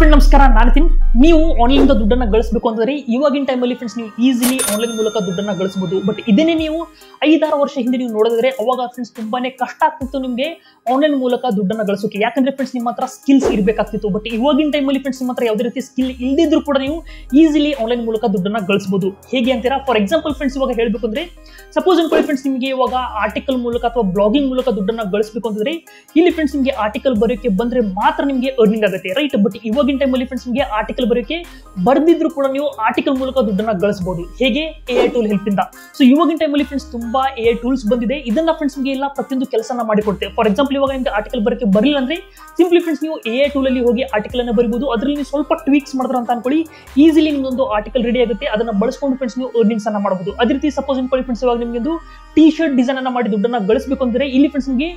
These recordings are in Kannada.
ಫ್ರೆಂಡ್ ನಮಸ್ಕಾರ. ನಾನು ತಿನ್ ನೀವು ಆನ್ಲೈನ್ ದುಡ್ಡನ್ನ ಗಳಿಸಬೇಕು ಅಂತಂದ್ರೆ ಇವಾಗಿನ ಟೈಮಲ್ಲಿ ಫ್ರೆಂಡ್ಸ್ ನೀವು ಈಸಿಲಿ ಆನ್ಲೈನ್ ಮೂಲಕ ದುಡ್ಡನ್ನ ಗಳಿಸಬಹುದು ಬಟ್ ಇದನ್ನೇ ನೀವು ಐದಾರು ವರ್ಷ ಹಿಂದೆ ನೀವು ನೋಡಿದ್ರೆ ಅವಾಗ ಫ್ರೆಂಡ್ಸ್ ತುಂಬಾನೇ ಕಷ್ಟ ಆಗ್ತಿತ್ತು ನಿಮಗೆ ಆನ್ಲೈನ್ ಮೂಲಕ ದುಡ್ಡನ್ನ ಗಳಿಸೋಕೆ. ಯಾಕಂದ್ರೆ ಫ್ರೆಂಡ್ಸ್ ನಿಮ್ಮ ಹತ್ರ ಸ್ಕಿಲ್ಸ್ ಇರಬೇಕಾಗ್ತಿತ್ತು. ಬಟ್ ಇವಾಗಿನ ಟೈಮಲ್ಲಿ ಫ್ರೆಂಡ್ಸ್ ನಿಮ್ಮ ಹತ್ರ ಯಾವುದೇ ರೀತಿ ಸ್ಕಿಲ್ ಇಲ್ಲದಿದ್ರು ಕೂಡ ನೀವು ಈಸಿಲಿ ಆನ್ಲೈನ್ ಮೂಲಕ ದುಡ್ಡನ್ನ ಗಳಿಸಬಹುದು ಹೇಗೆ ಅಂತೀರಾ? ಫಾರ್ ಎಕ್ಸಾಂಪಲ್ ಫ್ರೆಂಡ್ಸ್ ಇವಾಗ ಹೇಳಬೇಕು ಅಂದ್ರೆ ಸಪೋಸ್ ಅನ್ಕೊಳ್ಳಿ ಫ್ರೆಂಡ್ಸ್ ನಿಮಗೆ ಇವಾಗ ಆರ್ಟಿಕಲ್ ಮೂಲಕ ಅಥವಾ ಬ್ಲಾಗಿಂಗ್ ಮೂಲಕ ದುಡ್ಡನ್ನ ಗಳಿಸಬೇಕು ಅಂತಂದ್ರೆ ಇಲ್ಲಿ ಫ್ರೆಂಡ್ಸ್ ನಿಮಗೆ ಆರ್ಟಿಕಲ್ ಬರೆಯೋಕೆ ಬಂದ್ರೆ ಮಾತ್ರ ನಿಮಗೆ ಅರ್ನಿಂಗ್ ಆಗುತ್ತೆ. ರೈಟ್ ಬಟ್ ಇವಾಗಿನ ಟೈಮಲ್ಲಿ ಫ್ರೆಂಡ್ಸ್ ನಿಮಗೆ ಆರ್ಟಿಕಲ್ ಬರೋಕೆ ಬರ್ದಿದ್ರು ಕೂಡ ನೀವು ಆರ್ಟಿಕಲ್ ಮೂಲಕ ದುಡ್ಡನ್ನ ಗಳಿಸಬಹುದು ಹೇಗೆ? ಎ ಐ ಟೂಲ್ ಹೆಲ್ಪ್ ಇಂದ. ಸೊ ಇವಾಗಿನ ಟೈಮಲ್ಲಿ ಫ್ರೆಂಡ್ಸ್ ತುಂಬಾ ಎ ಐ ಟೂಲ್ಸ್ ಬಂದಿದೆ. ಇದನ್ನ ಫ್ರೆಂಡ್ಸ್ ನಿಮಗೆ ಎಲ್ಲ ಪ್ರತಿಯೊಂದು ಕೆಲಸನ ಮಾಡಿಕೊಡುತ್ತೆ ಫಾರ್ ಎಕ್ಸಾಂಪಲ್ ಇವಾಗ ನಿಮಗೆ ಆರ್ಟಿಕಲ್ ಬರೋಕೆ ಬರಲಿಲ್ಲ ಅಂದ್ರೆ ಸಿಂಪ್ಲಿ ಫ್ರೆಂಡ್ಸ್ ನೀವು ಎ ಐ ಟೂಲ್ ಅಲ್ಲಿ ಹೋಗಿ ಆರ್ಟಿಕಲ್ ಅನ್ನ ಬರೀಬಹುದು ಅದರಲ್ಲಿ ಸ್ವಲ್ಪ ಟ್ವೀಕ್ಸ್ ಮಾಡಿದ್ರ ಅಂತ ಅನ್ಕೊಳ್ಳಿ. ಈಸಿಲಿ ನಿಮ್ದೊಂದು ಆರ್ಟಿಕಲ್ ರೆಡಿ ಆಗುತ್ತೆ. ಅದನ್ನ ಬಳಸ್ಕೊಂಡು ಫ್ರೆಂಡ್ಸ್ ನೀವು ಅರ್ನಿಂಗ್ಸ್ ಅನ್ನ ಮಾಡಬಹುದು. ಅದೇ ರೀತಿ ಸಪೋಸ್ ಅನ್ಕೊಳ್ಳಿ ಫ್ರೆಂಡ್ಸ್ ಇವಾಗ ನಿಮಗೆ ಒಂದು ಟಿ ಶರ್ಟ್ ಡಿಸೈನ್ ಅನ್ನ ಮಾಡಿ ದುಡ್ಡನ್ನ ಗಳಿಸಬೇಕು ಅಂದ್ರೆ ಇಲ್ಲಿ ಫ್ರೆಂಡ್ಸ್ ನಿಮಗೆ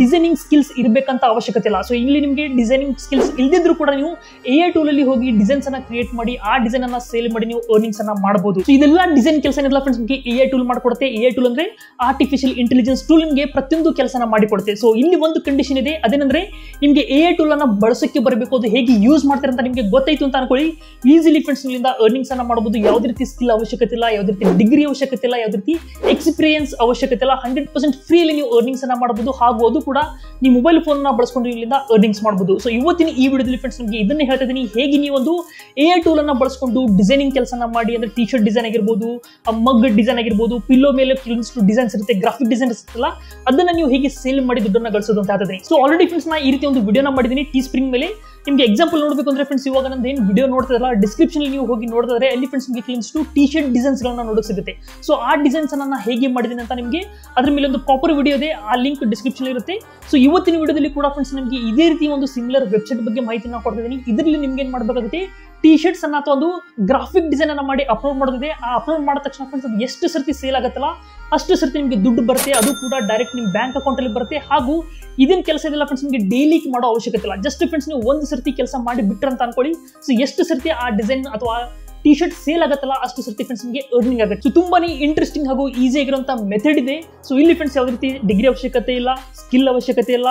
ಡಿಸೈನಿಂಗ್ ಸ್ಕಿಲ್ಸ್ ಇರಬೇಕಂತ ಅವಶ್ಯಕತೆ ಇಲ್ಲ. ಸೊ ಇಲ್ಲಿ ನಿಮಗೆ ಡಿಸೈನಿಂಗ್ ಸ್ಕಿಲ್ಸ್ ಇಲ್ದಿದ್ರು ಕೂಡ ನೀವು ಎ ಐ ಟೂಲ್ ಅಲ್ಲಿ ಹೋಗಿ ಡಿಸೈನ್ಸ್ ಅನ್ನ ಕ್ರಿಯೇಟ್ ಮಾಡಿ, ಆ ಡಿಸೈನ್ ಅನ್ನ ಸೇಲ್ ಮಾಡಿ ನೀವು ಅರ್ನಿಂಗ್ಸ್ ಅನ್ನ ಮಾಡಬಹುದು ಇದೆಲ್ಲ ಡಿಸೈನ್ ಕೆಲಸ ಏನಿಲ್ಲ ಫ್ರೆಂಡ್ಸ್ ನಿಮಗೆ ಎ ಐ ಟೂಲ್ ಮಾಡಿಕೊಡುತ್ತೆ. ಎ ಟೂಲ್ ಅಂದ್ರೆ ಆರ್ಟಿಫಿಷಿಯಲ್ ಇಂಟೆಲಿಜೆನ್ಸ್ ಟೂಲ್ ನಿಮಗೆ ಪ್ರತಿಯೊಂದು ಕೆಲಸನ ಮಾಡಿಕೊಡುತ್ತೆ. ಸೊ ಇಲ್ಲಿ ಒಂದು ಕಂಡೀಷನ್ ಇದೆ. ಅದೇನಂದ್ರೆ ನಿಮಗೆ ಎ ಐ ಟೂಲ್ ಅನ್ನ ಬಳಸಕ್ಕೆ ಬರಬೇಕು, ಅದು ಹೇಗೆ ಯೂಸ್ ಮಾಡ್ತಾರೆ ಅಂತ ನಿಮಗೆ ಗೊತ್ತಾಯ್ತು ಅಂತ ಅನ್ಕೊಳ್ಳಿ. ಈಸಿಲಿ ಫ್ರೆಂಡ್ಸ್ ನಿಮ್ಮಿಂದ ಅರ್ನಿಂಗ್ಸ್ ಅನ್ನ ಮಾಡಬಹುದು ಯಾವುದೇ ರೀತಿ ಸ್ಕಿಲ್ ಅವಶ್ಯಕತೆ ಇಲ್ಲ, ಯಾವುದೇ ರೀತಿ ಡಿಗ್ರಿ ಅವಶ್ಯಕತೆ ಇಲ್ಲ, ಯಾವುದೇ ರೀತಿ ಎಕ್ಸ್ಪೀರಿಯನ್ಸ್ ಅವಶ್ಯಕತೆ ಇಲ್ಲ ಹಂಡ್ರೆಡ್ ಪರ್ಸೆಂಟ್ ಫ್ರೀಲಿ ನೀವು ಅರ್ನಿಂಗ್ಸ್ ಅನ್ನ ಮಾಡಬಹುದು ಹಾಗೂ ಅದು ಕೂಡ ನೀವು ಮೊಬೈಲ್ ಫೋನ್ ಬಳಸ್ಕೊಂಡು ಇಲ್ಲಿಂದ ಅರ್ನಿಂಗ್ಸ್ ಮಾಡಬಹುದು ಸೊ ಇವತ್ತಿನ ಈ ವಿಡಿಯೋದಲ್ಲಿ ಫ್ರೆಂಡ್ಸ್ ನಿಮಗೆ ಇದನ್ನೇ ಹೇಳ್ತಾ ಇದ್ದೀನಿ ಹೇಗೆ ನೀವು ಒಂದು ಎ ಟೂಲ್ ಅನ್ನ ಬಳಸ್ಕೊಂಡು ಡಿಸೈನಿಂಗ್ ಕೆಲಸನ ಮಾಡಿ, ಅಂದ್ರೆ ಟಿ ಶರ್ಟ್ ಡಿಸೈನ್ ಆಗಿರ್ಬೋದು ಮಗ್ ಡಿಸೈನ್ ಆಗಿರ್ಬೋದು ಪಿಲ್ಲೋ ಮೇಲೆ ಕೆಲವೊಂದಿಷ್ಟು ಡಿಸೈನ್ಸ್ ಇರುತ್ತೆ ಗ್ರಾಫಿಕ್ ಡಿಸೈನ್ ಇರುತ್ತಲ್ಲ, ಅದನ್ನ ನೀವು ಹೇಗೆ ಸೇಲ್ ಮಾಡಿ ದುಡ್ಡನ್ನ ಗಳಿಸೋದು ಅಂತ ಹೇಳ್ತಿದ್ದೀನಿ. ಸೊ ಆಲ್ರೆಡಿ ಫ್ರೆಂಡ್ಸ್ ನಾ ಈ ರೀತಿ ಒಂದು ವಿಡಿಯೋನ ಮಾಡಿದ್ದೀನಿ. ಟೀ ಸ್ಪ್ರಿಂಗ್ ಮೇಲೆ ನಿಮಗೆ ಎಕ್ಸಾಂಪಲ್ ನೋಡಬೇಕು ಅಂದ್ರೆ ಫ್ರೆಂಡ್ಸ್ ಇವಾಗ ನಂದು ಏನು ವಿಡಿಯೋ ನೋಡ್ತಿರಲ್ಲ ಡಿಸ್ಕ್ರಿಪ್ಷನ್ ನೀವು ಹೋಗಿ ನೋಡಿದ್ರೆ ಅಲ್ಲಿ ಫ್ರೆಂಡ್ಸ್ ನಿಮಗೆ ಕೆಲವೊಂದಿಷ್ಟು ಟಿ ಶರ್ಟ್ ಡಿಸೈನ್ಸ್ ಗಳನ್ನ ನೋಡೋಕೆ ಸಿಗುತ್ತೆ. ಸೊ ಆ ಡಿಸೈನ್ಸ್ ನಾನು ಹೇಗೆ ಮಾಡಿದ್ದೀನಿ ಅಂತ ನಿಮಗೆ ಅದ್ರ ಮೇಲೆ ಒಂದು ಪ್ರಾಪರ್ ವಿಡಿಯೋ ಇದೆ, ಆ ಲಿಂಕ್ ಡಿಸ್ಕ್ರಿಪ್ಷನ್ ಇರುತ್ತೆ. ಸೊ ಇವತ್ತಿನ ವಿಡಿಯೋದಲ್ಲಿ ಕೂಡ ಫ್ರೆಂಡ್ಸ್ ನಿಮಗೆ ಇದೇ ರೀತಿ ಒಂದು ಸಿಮಿಲರ್ ವೆಬ್ಸೈಟ್ ಬಗ್ಗೆ ಮಾಹಿತಿನ ಕೊಡ್ತಿದ್ದೀನಿ ಇದರಲ್ಲಿ ನಿಮ್ಗೆ ಏನು ಮಾಡಬೇಕಾಗುತ್ತೆ? ಟಿ ಶರ್ಟ್ಸ್ ಅನ್ನ ಅಥವಾ ಒಂದು ಗ್ರಾಫಿಕ್ ಡಿಸೈನ್ ಅನ್ನ ಮಾಡಿ ಅಪ್ಲೋಡ್ ಮಾಡೋದಿದೆ ಆ ಅಪ್ಲೋಡ್ ಮಾಡಿದ ತಕ್ಷಣ ಫ್ರೆಂಡ್ಸ್ ಅದು ಎಷ್ಟು ಸರ್ತಿ ಸೇಲ್ ಆಗುತ್ತಲ್ಲ, ಅಷ್ಟು ಸರ್ತಿ ನಿಮಗೆ ದುಡ್ಡು ಬರುತ್ತೆ, ಅದು ಕೂಡ ಡೈರೆಕ್ಟ್ ನಿಮ್ಮ ಬ್ಯಾಂಕ್ ಅಕೌಂಟ್ ಅಲ್ಲಿ ಬರುತ್ತೆ. ಹಾಗೂ ಇದನ್ನ ಕೆಲಸ ಇದೆಲ್ಲ ಫ್ರೆಂಡ್ಸ್ ನಿಮಗೆ ಡೈಲಿ ಮಾಡೋ ಅವಶ್ಯಕತೆ ಇಲ್ಲ. ಜಸ್ಟ್ ಫ್ರೆಂಡ್ಸ್ ನೀವು ಒಂದು ಸರ್ತಿ ಕೆಲಸ ಮಾಡಿ ಬಿಟ್ರೆ ಅಂತ ಅನ್ಕೊಳ್ಳಿ. ಸೊ ಎಷ್ಟು ಸರ್ತಿ ಆ ಡಿಸೈನ್ ಅಥವಾ ಟಿ ಶರ್ಟ್ ಸೇಲ್ ಆಗುತ್ತಲ್ಲ, ಅಷ್ಟು ಸರ್ತಿ ಫ್ರೆಂಡ್ಸ್ ನಿಮಗೆ ಅರ್ನಿಂಗ್ ಆಗುತ್ತೆ. ಸೊ ತುಂಬಾನೇ ಇಂಟ್ರೆಸ್ಟಿಂಗ್ ಹಾಗೂ ಈಸಿ ಆಗಿರುವಂತಹ ಮೆಥಡ್ ಇದೆ. ಸೊ ಇಲ್ಲಿ ಫ್ರೆಂಡ್ಸ್ ಯಾವುದೇ ರೀತಿ ಡಿಗ್ರಿ ಅವಶ್ಯಕತೆ ಇಲ್ಲ ಸ್ಕಿಲ್ ಅವಶ್ಯಕತೆ ಇಲ್ಲ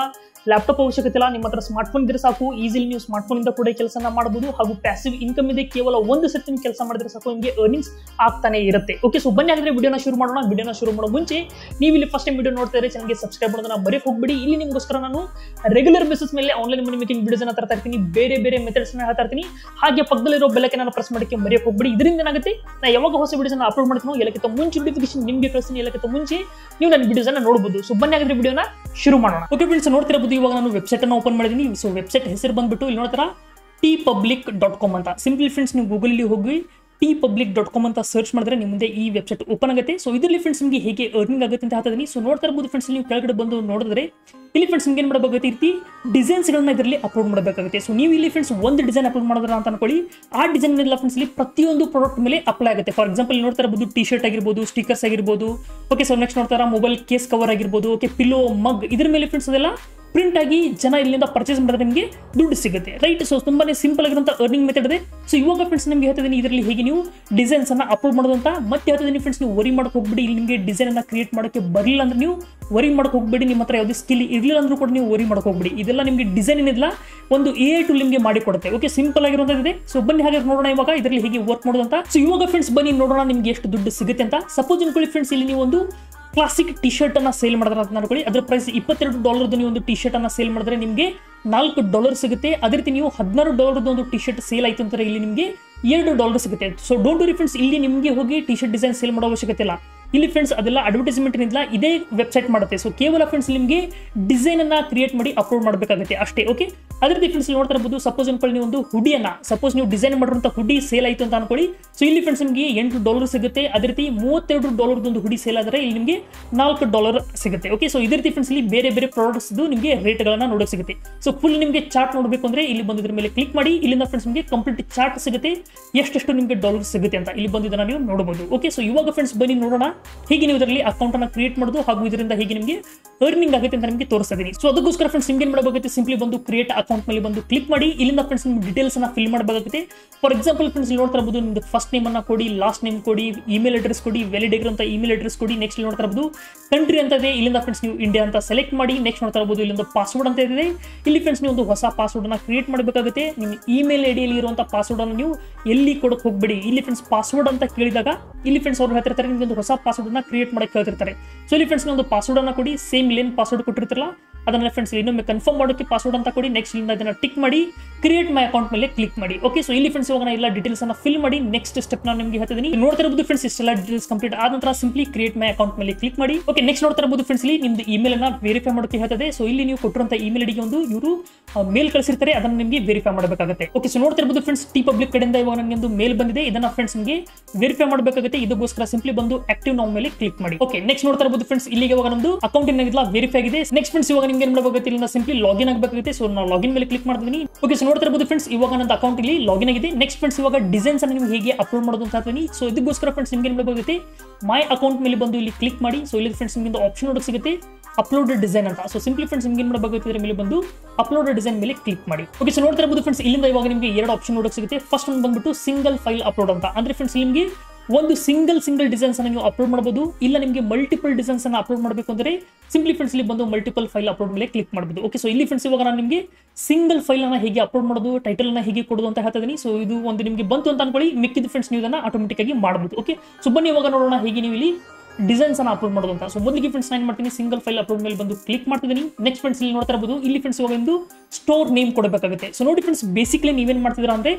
ಲ್ಯಾಪ್ಟಾಪ್ ಅವಶ್ಯಕತೆ ನಿಮ್ಮ ಹತ್ರ ಸ್ಮಾರ್ಟ್ ಫೋನ್ ಇದ್ರೆ ಸಾಕು ಈಸಿಲಿ ನೀವು ಸ್ಮಾರ್ಟ್ ಫೋನ್ ಇಂದ ಕೂಡ ಕೆಲಸನ ಮಾಡಬಹುದು ಹಾಗೂ ಪ್ಯಾಸಿವ್ ಇನ್ಕಮ್ ಇದೆ, ಕೇವಲ ಒಂದು ಸರ್ತಿ ಕೆಲಸ ಮಾಡಿದ್ರೆ ಸಾಕು, ನಿಮಗೆ ಅರ್ನಿಂಗ್ಸ್ ಆಗ್ತಾನೆ ಇರುತ್ತೆ. ಓಕೆ ಸೊ ಬನ್ನಿ ಹಾಗಾದ್ರೆ ವಿಡಿಯೋನ ಶುರು ಮಾಡೋಣ. ವಿಡಿಯೋನ ಶುರು ಮಾಡೋ ಮುಂಚೆ ನೀವು ಇಲ್ಲಿ ಫಸ್ಟ್ ಟೈಮ್ ವಿಡಿಯೋ ನೋಡ್ತಾ ಇದ್ರೆ ಚಾನಲ್ಗೆ ಸಬ್ಸ್ಕ್ರೈಬ್ ಮಾಡೋದನ್ನ ಬರೀ ಹೋಗ್ಬಿಡಿ. ಇಲ್ಲಿ ನಿಮಗೋಸ್ಕರ ನಾನು ರೆಗ್ಯುಲರ್ ಬೇಸಿಸ್ ಮೇಲೆ ಆನ್ಲೈನ್ ಮನಿ ಮೇಕಿಂಗ್ ವಿಡಿಯೋಸ್ ಅನ್ನ ತರ್ತಾ ಇರ್ತೀನಿ, ಬೇರೆ ಬೇರೆ ಮೆಥಡ್ಸ್ ಹೇಳ್ತಾ ಇರ್ತೀನಿ. ಹಾಗೆ ಪಕ್ಕದಲ್ಲಿರೋ ಬೆಲಕ್ಕೆ ನಾನು ಪ್ರೆಸ್ ಮಾಡಕ್ಕೆ ಮರೆಯಕ್ಕೆ ಹೋಗ್ಬಿಡಿ. ಇದರಿಂದ ಏನಾಗುತ್ತೆ ನಾನು ಯಾವಾಗ ಹೊಸ ವಿಡಿಯೋಸ್ ಅಪ್ಲೋಡ್ ಮಾಡ್ತೀನೋ, ಎಲ್ಲಕ್ಕಿಂತ ಮುಂಚೆ ನೋಟಿಫಿಕೇಶನ್ ನಿಮಗೆ ಕಳಿಸ್ತೀನಿ, ಎಲ್ಲಕ್ಕಿಂತ ಮುಂಚೆ ನೀವು ನನ್ನ ವಿಡಿಯೋಸ್ ಅನ್ನ ನೋಡಬಹುದು ಸೊ ಬನ್ನಿ ಹಾಗಾದ್ರೆ ವಿಡಿಯೋನ ಶುರು ಮಾಡೋಣ. ಓಕೆ ಫ್ರೆಂಡ್ಸ್ ನೋಡ್ತಿರಬಹುದು ಇವಾಗ ನಾನು ವೆಬ್ಸೈಟ್ ಅನ್ನ ಓಪನ್ ಮಾಡಿದ್ದೀನಿ ಸೊ ವೆಬ್ಸೈಟ್ ಹೆಸರು ಬಂದ್ಬಿಟ್ಟು ಇಲ್ಲಿ ನೋಡ್ತಾರ? ಟಿ ಪಬ್ಲಿಕ್ ಡಾಟ್ ಕಾಮ್ ಅಂತ. ಸಿಂಪ್ಲಿ ಫ್ರೆಂಡ್ಸ್ ನೀವು ಗೂಗಲಲ್ಲಿ ಹೋಗಿ ಟಿ ಪಬ್ಲಿಕ್ ಡಾಟ್ ಕಾಮ್ ಅಂತ ಸರ್ಚ್ ಮಾಡಿದ್ರೆ ನಿಮ್ಮ ಮುಂದೆ ಈ ವೆಬ್ಸೈಟ್ ಓಪನ್ ಆಗುತ್ತೆ. ಸೊ ಇದರಲ್ಲಿ ಫ್ರೆಂಡ್ಸ್ ನಿಮಗೆ ಹೇಗೆ ಅರ್ನಿಂಗ್ ಆಗುತ್ತೆ ಅಂತ ಹೇಳ್ತಿದ್ದೀನಿ ಸೊ ನೋಡ್ತಾ ಇರ್ಬೋದು ಫ್ರೆಂಡ್ಸ್ ನೀವು ಕೆಳಗಡೆ ಬಂದು ನೋಡಿದ್ರೆ ಇಲ್ಲಿ ಫ್ರೆಂಡ್ಸ್ ನಿಮ್ಗೆ ಏನು ಮಾಡಬೇಕಾಗುತ್ತೆ ರೀತಿ ಡಿಸೈನ್ಸ್ಗಳನ್ನ ಇದರಲ್ಲಿ ಅಪ್ಲೋಡ್ ಮಾಡಬೇಕಾಗುತ್ತೆ. ಸೊ ನೀವು ಇಲ್ಲಿ ಫ್ರೆಂಡ್ಸ್ ಒಂದು ಡಿಸೈನ್ ಅಪ್ಲೋಡ್ ಮಾಡಿದ್ರೆ ಅಂತ ಅನ್ಕೊಳ್ಳಿ. ಆ ಡಿಸೈನ್ ಎಲ್ಲ ಫ್ರೆಂಡ್ಸ್ ಇಲ್ಲಿ ಪ್ರತಿಯೊಂದು ಪ್ರಾಡಕ್ಟ್ ಮೇಲೆ ಅಪ್ಲೈ ಆಗುತ್ತೆ. ಫಾರ್ ಎಕ್ಸಾಂಪಲ್ ನೋಡ್ತಾ ಇರ್ಬೋದು ಟಿ ಶರ್ಟ್ ಆಗಿರ್ಬೋದು ಸ್ಟಿಕರ್ಸ್ ಆಗಿರ್ಬೋದು. ಓಕೆ ಸೊ ನೆಕ್ಸ್ಟ್ ನೋಡ್ತಾರ ಮೊಬೈಲ್ ಕೇಸ್ ಕವರ್ ಆಗಿರ್ಬೋದು. ಓಕೆ ಪಿಲ್ಲೋ ಮಗ್ ಇದ್ರ ಮೇಲೆ ಫ್ರೆಂಡ್ಸ್ ಅದೆಲ್ಲ ಪ್ರಿಂಟ್ ಆಗಿ ಜನ ಇಲ್ಲಿಂದ ಪರ್ಚೇಸ್ ಮಾಡಿದ್ರೆ ನಿಮಗೆ ದುಡ್ಡು ಸಿಗುತ್ತೆ. ರೈಟ್ ಸೊ ತುಂಬಾ ಸಿಂಪಲ್ ಆಗಿರುವಂಥ ಅರ್ನಿಂಗ್ ಮೆಥಡ್ ಇದೆ. ಸೊ ಇವಾಗ ಫ್ರೆಂಡ್ಸ್ ನಿಮಗೆ ಹೇಳ್ತಿದ್ದೀನಿ ಇದರಲ್ಲಿ ಹೇಗೆ ನೀವು ಡಿಸೈನ್ಸ್ ಅನ್ನ ಅಪ್ಲೋಡ್ ಮಾಡೋದಂತ ಮತ್ತೆ ಹೇಳ್ತಿದ್ದೀನಿ ಫ್ರೆಂಡ್ಸ್ ನೀವು ವರಿ ಮಾಡಕ್ಕೆ ಹೋಗ್ಬಿಡಿ. ಇಲ್ಲಿ ನಿಮಗೆ ಡಿಸೈನ್ ಅನ್ನ ಕ್ರಿಯೇಟ್ ಮಾಡೋಕ್ಕೆ ಬರಲಿಲ್ಲ ಅಂದ್ರೆ ನೀವು ವರಿ ಮಾಡಕ್ಕೆ ಹೋಗ್ಬೇಡಿ. ನಿಮ್ಮ ಹತ್ರ ಯಾವುದೇ ಸ್ಕಿಲ್ ಇರಲಿಲ್ಲ ಅಂದ್ರೂ ಕೂಡ ನೀವು ವರಿ ಮಾಡ್ಕೋ ಹೋಗ್ಬಿಡಿ. ಇದೆಲ್ಲ ನಿಮಗೆ ಡಿಸೈನ್ ಏನಿಲ್ಲ, ಒಂದು ಎ ಟೂಲ್ ನಿಮಗೆ ಮಾಡಿಕೊಡುತ್ತೆ. ಓಕೆ ಸಿಂಪಲ್ ಆಗಿರುವಂಥದ್ದಿದೆ ಸೊ ಬನ್ನಿ ಹಾಗೆ ನೋಡೋಣ ಇವಾಗ ಇದರಲ್ಲಿ ಹೇಗೆ ವರ್ಕ್ ಮಾಡೋದಂತ ಸೊ ಇವಾಗ ಫ್ರೆಂಡ್ಸ್ ಬನ್ನಿ ನೋಡೋಣ ನಿಮಗೆ ಎಷ್ಟು ದುಡ್ಡು ಸಿಗುತ್ತೆ ಅಂತ. ಸಪೋಸ್ ಅನ್ಕೊಳ್ಳಿ ಫ್ರೆಂಡ್ಸ್ ಇಲ್ಲಿ ನೀವು ಒಂದು ಕ್ಲಾಸಿಕ್ ಟಿ ಶರ್ಟ್ ಅನ್ನ ಸೇಲ್ ಮಾಡಿದ್ರೆ ಅಂತ ನೋಡ್ಕೊಳ್ಳಿ. ಅದ್ರ ಪ್ರೈಸ್ ಇಪ್ಪತ್ತೆರಡು ಡಾಲರ್ದು ನೀವು ಒಂದು ಟಿ ಶರ್ಟ್ ಅನ್ನ ಸೇಲ್ ಮಾಡಿದ್ರೆ ನಿಮಗೆ ನಾಲ್ಕು ಡಾಲರ್ ಸಿಗುತ್ತೆ. ಅದೇ ರೀತಿ ನೀವು ಹದಿನಾರು ಡಾಲರ್ದು ಒಂದು ಟಿ ಶರ್ಟ್ ಸೇಲ್ ಆಯ್ತು ಅಂತಾರೆ, ಇಲ್ಲಿ ನಿಮಗೆ ಎರಡು ಡಾಲರ್ ಸಿಗುತ್ತೆ. ಸೊ ಡೋಂಟ್ ವರಿ ಫ್ರೆಂಡ್ಸ್ ಇಲ್ಲಿ ನಿಮಗೆ ಹೋಗಿ ಟಿ ಶರ್ಟ್ ಡಿಸೈನ್ ಸೇಲ್ ಮಾಡೋ ಅವಶ್ಯಕತೆ ಇಲ್ಲ. ಇಲ್ಲಿ ಫ್ರೆಂಡ್ಸ್ ಅದೆಲ್ಲ ಅಡ್ವರ್ಟೈಸ್ಮೆಂಟ್ ಏನಿಲ್ಲ ಇದೇ ವೆಬ್ಸೈಟ್ ಮಾಡುತ್ತೆ. ಸೊ ಕೇವಲ ಫ್ರೆಂಡ್ಸ್ ನಿಮಗೆ ಡಿಸೈನ್ ಅನ್ನ ಕ್ರಿಯೇಟ್ ಮಾಡಿ ಅಪ್ಲೋಡ್ ಮಾಡಬೇಕಾಗುತ್ತೆ ಅಷ್ಟೇ ಓಕೆ ಅದರಲ್ಲಿ ಫ್ರೆಂಡ್ಸ್ ನೋಡ್ತಾ ಇರ್ಬೋದು ಸಪೋಸ್ ಅನ್ಕೊಳ್ಳಿ ನೀವು ಒಂದು ಹುಡಿಯನ್ನ ಸಪೋಸ್ ನೀವು ಡಿಸೈನ್ ಮಾಡಿರುವಂಥ ಹುಡಿ ಸೇಲ್ ಆಯಿತು ಅಂತ ಅನ್ಕೊಳ್ಳಿ. ಸೊ ಇಲ್ಲಿ ಫ್ರೆಂಡ್ಸ್ ನಿಮಗೆ ಎಂಟು ಡಾಲರ್ ಸಿಗುತ್ತೆ. ಅದೇ ರೀತಿ ಮೂವತ್ತೆರಡು ಡಾಲರ್ ಒಂದು ಹುಡಿ ಸೇಲ್ ಆದರೆ ಇಲ್ಲಿ ನಿಮಗೆ ನಾಲ್ಕು ಡಾಲರ್ ಸಿಗುತ್ತೆ ಓಕೆ ಸೊ ಇದೇ ರೀತಿ ಫ್ರೆಂಡ್ಸ್ ಇಲ್ಲಿ ಬೇರೆ ಬೇರೆ ಪ್ರಾಡಕ್ಟ್ಸ್ ನಿಮಗೆ ರೇಟ್ಗಳನ್ನ ನೋಡೋಕೆ ಸಿಗುತ್ತೆ. ಸೊ ಫುಲ್ ನಿಮಗೆ ಚಾರ್ಟ್ ನೋಡಬೇಕು ಅಂದ್ರೆ ಇಲ್ಲಿ ಬಂದಿದ್ರ ಮೇಲೆ ಕ್ಲಿಕ್ ಮಾಡಿ, ಇಲ್ಲಿಂದ ಫ್ರೆಂಡ್ಸ್ ನಿಮಗೆ ಕಂಪ್ಲೀಟ್ ಚಾರ್ಟ್ ಸಿಗುತ್ತೆ. ಎಷ್ಟೆಷ್ಟು ನಿಮಗೆ ಡಾಲರ್ ಸಿಗುತ್ತೆ ಅಂತ ಇಲ್ಲಿ ಬಂದಿದ್ದನ್ನ ನೀವು ನೋಡಬಹುದು ಓಕೆ ಸೊ ಇವಾಗ ಫ್ರೆಂಡ್ಸ್ ಬನ್ನಿ ನೋಡೋಣ. ಹೇಗೆ ನೀವು ಇದರಲ್ಲಿ ಅಕೌಂಟ್ ಅನ್ನ ಕ್ರಿಯೇಟ್ ಮಾಡೋದು ಹಾಗೂ ಇದರಿಂದ ಹೇಗೆ ನಿಮಗೆ ಅರ್ನಿಂಗ್ ಆಗುತ್ತೆ ಅಂತ ನಿಮಗೆ ತೋರಿಸ್ತಾ ಇದೀನಿ. ಸೊ ಅದಕ್ಕೋಸ್ಕರ ಫ್ರೆಂಡ್ಸ್ ನಿಮ್ಗೆ ಮಾಡಬೇಕಾಗುತ್ತೆ? ಸಿಂಪ್ಲಿ ಬಂದು ಕ್ರಿಯೇಟ್ ಅಕೌಂಟ್ ಮೇಲೆ ಬಂದು ಕ್ಲಿಕ್ ಮಾಡಿ. ಇಲ್ಲಿಂದ ಫ್ರೆಂಡ್ಸ್ ನಿಮ್ಮ ಡೀಟೇಲ್ಸ್ ಅನ್ನ ಫಿಲ್ ಮಾಡಬೇಕಾಗುತ್ತೆ. ಫಾರ್ ಎಕ್ಸಾಂಪಲ್ ಫ್ರೆಂಡ್ಸ್ ನೋಡ್ತಾ ಇರಬಹುದು ನಿಮ್ದು ಫಸ್ಟ್ ನೇಮ್ ಅನ್ನ ಕೊಡಿ ಲಾಸ್ಟ್ ನೇಮ್ ಕೊಡಿ ಇಮೇಲ್ ಅಡ್ರೆಸ್ ಕೊಡಿ ವ್ಯಾಲಿಡ್ ಅಂತ ಇಮೇಲ್ ಅಡ್ರೆಸ್ ಕೊಡಿ. ನೆಕ್ಸ್ಟ್ ನೋಡ್ತಾ ಇರಬಹುದು ಕಂಟ್ರಿ ಅಂತ ಇದೆ. ಇಲ್ಲಿಂದ ಫ್ರೆಂಡ್ಸ್ ನೀವು ಇಂಡಿಯಾ ಅಂತ ಸೆಲೆಕ್ಟ್ ಮಾಡಿ. ನೆಕ್ಸ್ಟ್ ನೋಡ್ತಾ ಇರಬಹುದು ಇಲ್ಲೊಂದು ಪಾಸ್ವರ್ಡ್ ಅಂತ ಇದೆ. ಇಲ್ಲಿ ಫ್ರೆಂಡ್ಸ್ ನೀವು ಒಂದು ಹೊಸ ಪಾಸ್ವರ್ಡ್ ಅನ್ನ ಕ್ರಿಯೇಟ್ ಮಾಡಬೇಕಾಗುತ್ತೆ. ನಿಮ್ಮ ಇಮೇಲ್ ಐಡಿಯಲ್ಲಿ ಇರುವಂತ ಪಾಸ್ವರ್ಡ್ ಅನ್ನು ನೀವು ಎಲ್ಲಿ ಕೊಡಕ್ಕೆ ಹೋಗ್ಬೇಡಿ. ಇಲ್ಲಿ ಫ್ರೆಂಡ್ಸ್ ಪಾಸ್ವರ್ಡ್ ಅಂತ ಕೇಳಿದಾಗ, ಇಲ್ಲಿ ಫ್ರೆಂಡ್ಸ್ ಅವ್ರು ಹೇಳ್ತಿರ್ತಾರೆ ನಿಮ್ಗೆ ಒಂದು ಹೊಸ ಪಾಸ್ವರ್ಡ್ ಅನ್ನ ಕ್ರಿಯೇಟ್ ಮಾಡಕ್ಕೆ ಹೇಳ್ತಿರ್ತಾರೆ. ಸೊ ಇಲ್ಲಿ ಫ್ರೆಂಡ್ಸ್ ಒಂದು ಪಾಸ್ವರ್ಡ್ ಅನ್ನ ಕೊಡಿ ಸೇಮ್ ಇಲ್ಲೇನು ಪಾಸ್ವರ್ಡ್ ಕೊಟ್ಟಿರ್ತಾರಲ್ಲ ಅದನ್ನ ಫ್ರೆಂಡ್ಸ್ ಇನ್ನೊಮ್ಮೆ ಕನ್ಫರ್ಮ್ ಮಾಡೋಕೆ ಪಾಸ್ವರ್ಡ್ ಅಂತ ಕೊಡಿ. ನೆಕ್ಸ್ಟ್ ಇಲ್ಲಿಂದ ಅದನ್ನ ಟಿಕ್ ಮಾಡಿ ಕ್ರಿಯೇಟ್ ಮೈ ಅಕೌಂಟ್ ಮೇಲೆ ಕ್ಲಿಕ್ ಮಾಡಿ. ಓಕೆ ಸೊ ಇಲ್ಲಿ ಫ್ರೆಂಡ್ಸ್ ಇವಾಗ ನಾನು ಎಲ್ಲ ಡೀಟೇಲ್ಸ್ ಅನ್ನ ಫಿಲ್ ಮಾಡಿ ನೆಕ್ಸ್ಟ್ ಸ್ಟೆಪ್ ನಾನು ನಿಮಗೆ ಹೇಳ್ತಿದ್ದೀನಿ ನೋಡ್ತಾ ಇರಬಹುದು ಫ್ರೆಂಡ್ಸ್ ಇಷ್ಟೆಲ್ಲ ಡೀಟೇಲ್ಸ್ ಕಂಪ್ಲೀಟ್ ಆದ ನಂತರ ಸಿಂಪ್ಲಿ ಕ್ರಿಯೇಟ್ ಮೈ ಅಕೌಂಟ್ ಮೇಲೆ ಕ್ಲಿಕ್ ಮಾಡಿ. ಓಕೆ ನೆಕ್ಸ್ಟ್ ನೋಡ್ತಾ ಇರಬಹುದು ಫ್ರೆಂಡ್ಸ್ ಇಲ್ಲಿ ನಿಮ್ದು ಇಮೇಲ್ ಅನ್ನ ವೆರಿಫೈ ಮಾಡೋಕೆ ಹೇಳ್ತದೆ. ಸೊ ಇಲ್ಲಿ ನೀವು ಕೊಟ್ಟಿರುವಂತ ಇಮೇಲ್ ಐಡಿಗೆ ಒಂದು ಇವರು ಮೇಲ್ ಕಳಿಸಿರ್ತಾರೆ. ಅದನ್ನ ನಿಮಗೆ ವೆರಿಫೈ ಮಾಡಬೇಕಾಗುತ್ತೆ. ಓಕೆ ಸೊ ನೋಡ್ತಾ ಇರಬಹುದು ಫ್ರೆಂಡ್ಸ್ ಟಿ ಪಬ್ಲಿಕ್ ಕಡೆಯಿಂದ ಇವಾಗ ನನಗೆ ಒಂದು ಮೇಲ್ ಬಂದಿದೆ. ಇದನ್ನ ಫ್ರೆಂಡ್ಸ್ ನಿಮಗೆ ವೆರಿಫೈ ಮಾಡಬೇಕಾಗುತ್ತೆ. ಇದಕ್ಕೋಸ್ಕರ ಸಿಂಪ್ಲಿ ಬಂದು ಆಕ್ಟಿವ್ ನಾವು ಮೇಲೆ ಕ್ಲಿಕ್ ಮಾಡಿ. ಓಕೆ ನೆಕ್ಸ್ಟ್ ನೋಡ್ತಾ ಇರಬಹುದು ಫ್ರೆಂಡ್ಸ್ ಇಲ್ಲಿಗೆ ಇವಾಗ ನಮ್ದು ಅಕೌಂಟ್ ಏನಾಗಿಲ್ಲ ವೆರಿಫೈ ಆಗಿದೆ. ನೆಕ್ಸ್ಟ್ ಫ್ರೆಂಡ್ಸ್ ಇವಾಗ ನಿಮ್ಗೆ ಏನ್ ಮಾಡಬೇಕಾಗುತ್ತೆ ಇಲ್ಲಿಂದ ಸಿಂಪ್ಲಿ ಲಾಗಿನ್ ಆಗಬೇಕಾಗುತ್ತೆ. ಸೊ ನಾವು ಲಾಗಿನ್ ಮೇಲೆ ಕ್ಲಿಕ್ ಮಾಡ್ತೀನಿ ಓಕೆ ಸೊ ನೋಡ್ತಾ ಇರಬಹುದು ಫ್ರೆಂಡ್ಸ್ ಇವಾಗ ನನ್ನ ಅಕೌಂಟ್ ಇಲ್ಲಿ ಲಾಗಿನ್ ಆಗಿದೆ. ನೆಕ್ಸ್ಟ್ ಫ್ರೆಂಡ್ಸ್ ಇವಾಗ ಡಿಸೈನ್ಸ್ ಅನ್ನು ನೀವು ಹೇಗೆ ಅಪ್ಲೋಡ್ ಮಾಡೋದು ಅಂತ ಹೇಳ್ತೀನಿ. ಸೊ ಇದಕ್ಕೋಸ್ಕರ ಫ್ರೆಂಡ್ಸ್ ನಿಮ್ಗೆ ಏನು ಮಾಡಬೇಕಾಗುತ್ತೆ ಮೈ ಅಕೌಂಟ್ ಮೇಲೆ ಬಂದು ಇಲ್ಲಿ ಕ್ಲಿಕ್ ಮಾಡಿ. ಸೊ ಇಲ್ಲಿ ಫ್ರೆಂಡ್ಸ್ ನಿಮ್ಗೆ ಆಪ್ಷನ್ ನೋಡ ಸಿಗುತ್ತೆ. ಅಪ್ಲೋಡ್ ಡಿಸೈನ್ ಅಂತ. ಸೊ ಸಿಂಪ್ಲಿ ಫ್ರೆಂಡ್ಸ್ ನಿಮ್ಗೆ ಏನು ಮಾಡಬೇಕಾಗುತ್ತೆ ಇದ್ರ ಮೇಲೆ ಬಂದು ಅಪ್ಲೋಡ್ ಡಿಸೈನ್ ಮೇಲೆ ಕ್ಲಿಕ್ ಮಾಡಿ. ಓಕೆ ಸೊ ನೋಡ್ತಾ ಇರಬಹುದು ಫ್ರೆಂಡ್ಸ್ ಇಲ್ಲಿಂದ ಇವಾಗ ನಿಮಗೆ ಎರಡು ಆಪ್ಷನ್ ನೋಡಕ್ ಸಿಗುತ್ತೆ. ಫಸ್ಟ್ ಒಂದು ಬಂದ್ಬಿಟ್ಟು ಸಿಂಗಲ್ ಫೈಲ್ ಅಪ್ಲೋಡ್ ಅಂತ. ಅಂದ್ರೆ ಫ್ರೆಂಡ್ಸ್ ನಿಮಗೆ ಒಂದು ಸಿಂಗಲ್ ಸಿಂಗಲ್ ಡಿಸೈನ್ಸ್ ನೀವು ಅಪ್ಲೋಡ್ ಮಾಡಬಹುದು ಇಲ್ಲ ನಿಮಗೆ ಮಲ್ಟಿಪಲ್ ಡಿಸೈನ್ಸ್ ಅನ್ನು ಅಪ್ಲೋಡ್ ಮಾಡಬೇಕು ಅಂದರೆ ಸಿಂಪ್ಲಿ ಫ್ರೆಂಡ್ಸ್ ಇಲ್ಲಿ ಬಂದು ಮಲ್ಟಿಪಲ್ ಫೈಲ್ ಅಪ್ಲೋಡ್ ಮೇಲೆ ಕ್ಲಿಕ್ ಮಾಡಬಹುದು ಓಕೆ ಸೊ ಇಲ್ಲಿ ಫ್ರೆಂಡ್ಸ್ ಇವಾಗ ನಾನು ನಿಮಗೆ ಸಿಂಗಲ್ ಫೈಲ್ ಅನ್ನ ಹೇಗೆ ಅಪ್ಲೋಡ್ ಮಾಡೋದು ಟೈಟಲ್ ಅನ್ನ ಹೇಗೆ ಕೊಡೋದು ಅಂತ ಹೇಳ್ತಾ ಇದ್ದೀನಿ ಸೊ ಇದು ಒಂದು ನಿಮಗೆ ಬಂತು ಅಂತ ಅನ್ಕೊಳ್ಳಿ, ಮಿಕ್ಕಿದ ಫ್ರೆಂಡ್ಸ್ ನೀವು ಇದನ್ನ ಆಟೋಮೆಟಿಕ್ ಆಗಿ ಮಾಡಬಹುದು ಓಕೆ ಸೊ ಬನ್ನಿ ಇವಾಗ ನೋಡೋಣ ಹೇಗೆ ನೀವು ಇಲ್ಲಿ ಡಿಸೈನ್ಸ್ ಅನ್ನ ಅಪ್ಲೋಡ್ ಮಾಡೋದು ಅಂತ. ಸೊ ಮೊದಲಿಗೆ ಫ್ರೆಂಡ್ಸ್ ನಾನು ಮಾಡ್ತೀನಿ? ಸಿಂಗಲ್ ಫೈಲ್ ಅಪ್ಲೋಡ್ ಮೇಲೆ ಬಂದು ಕ್ಲಿಕ್ ಮಾಡ್ತಿದ್ದೀನಿ. ನೆಕ್ಸ್ಟ್ ಫ್ರೆಂಡ್ಸ್ ಇಲ್ಲಿ ನೋಡ್ತಾ ಇರಬಹುದು ಇಲ್ಲಿ ಫ್ರೆಂಡ್ಸ್ ಇವಾಗ ಒಂದು ಸ್ಟೋರ್ ನೇಮ್ ಕೊಡಬೇಕಾಗುತ್ತೆ. ಸೊ ನೋಡಿ ಫ್ರೆಂಡ್ಸ್ ಬೇಸಿಕ್ಲಿ ನೀವೇನ್ ಮಾಡ್ತಿದ್ದೀರಾ ಅಂದ್ರೆ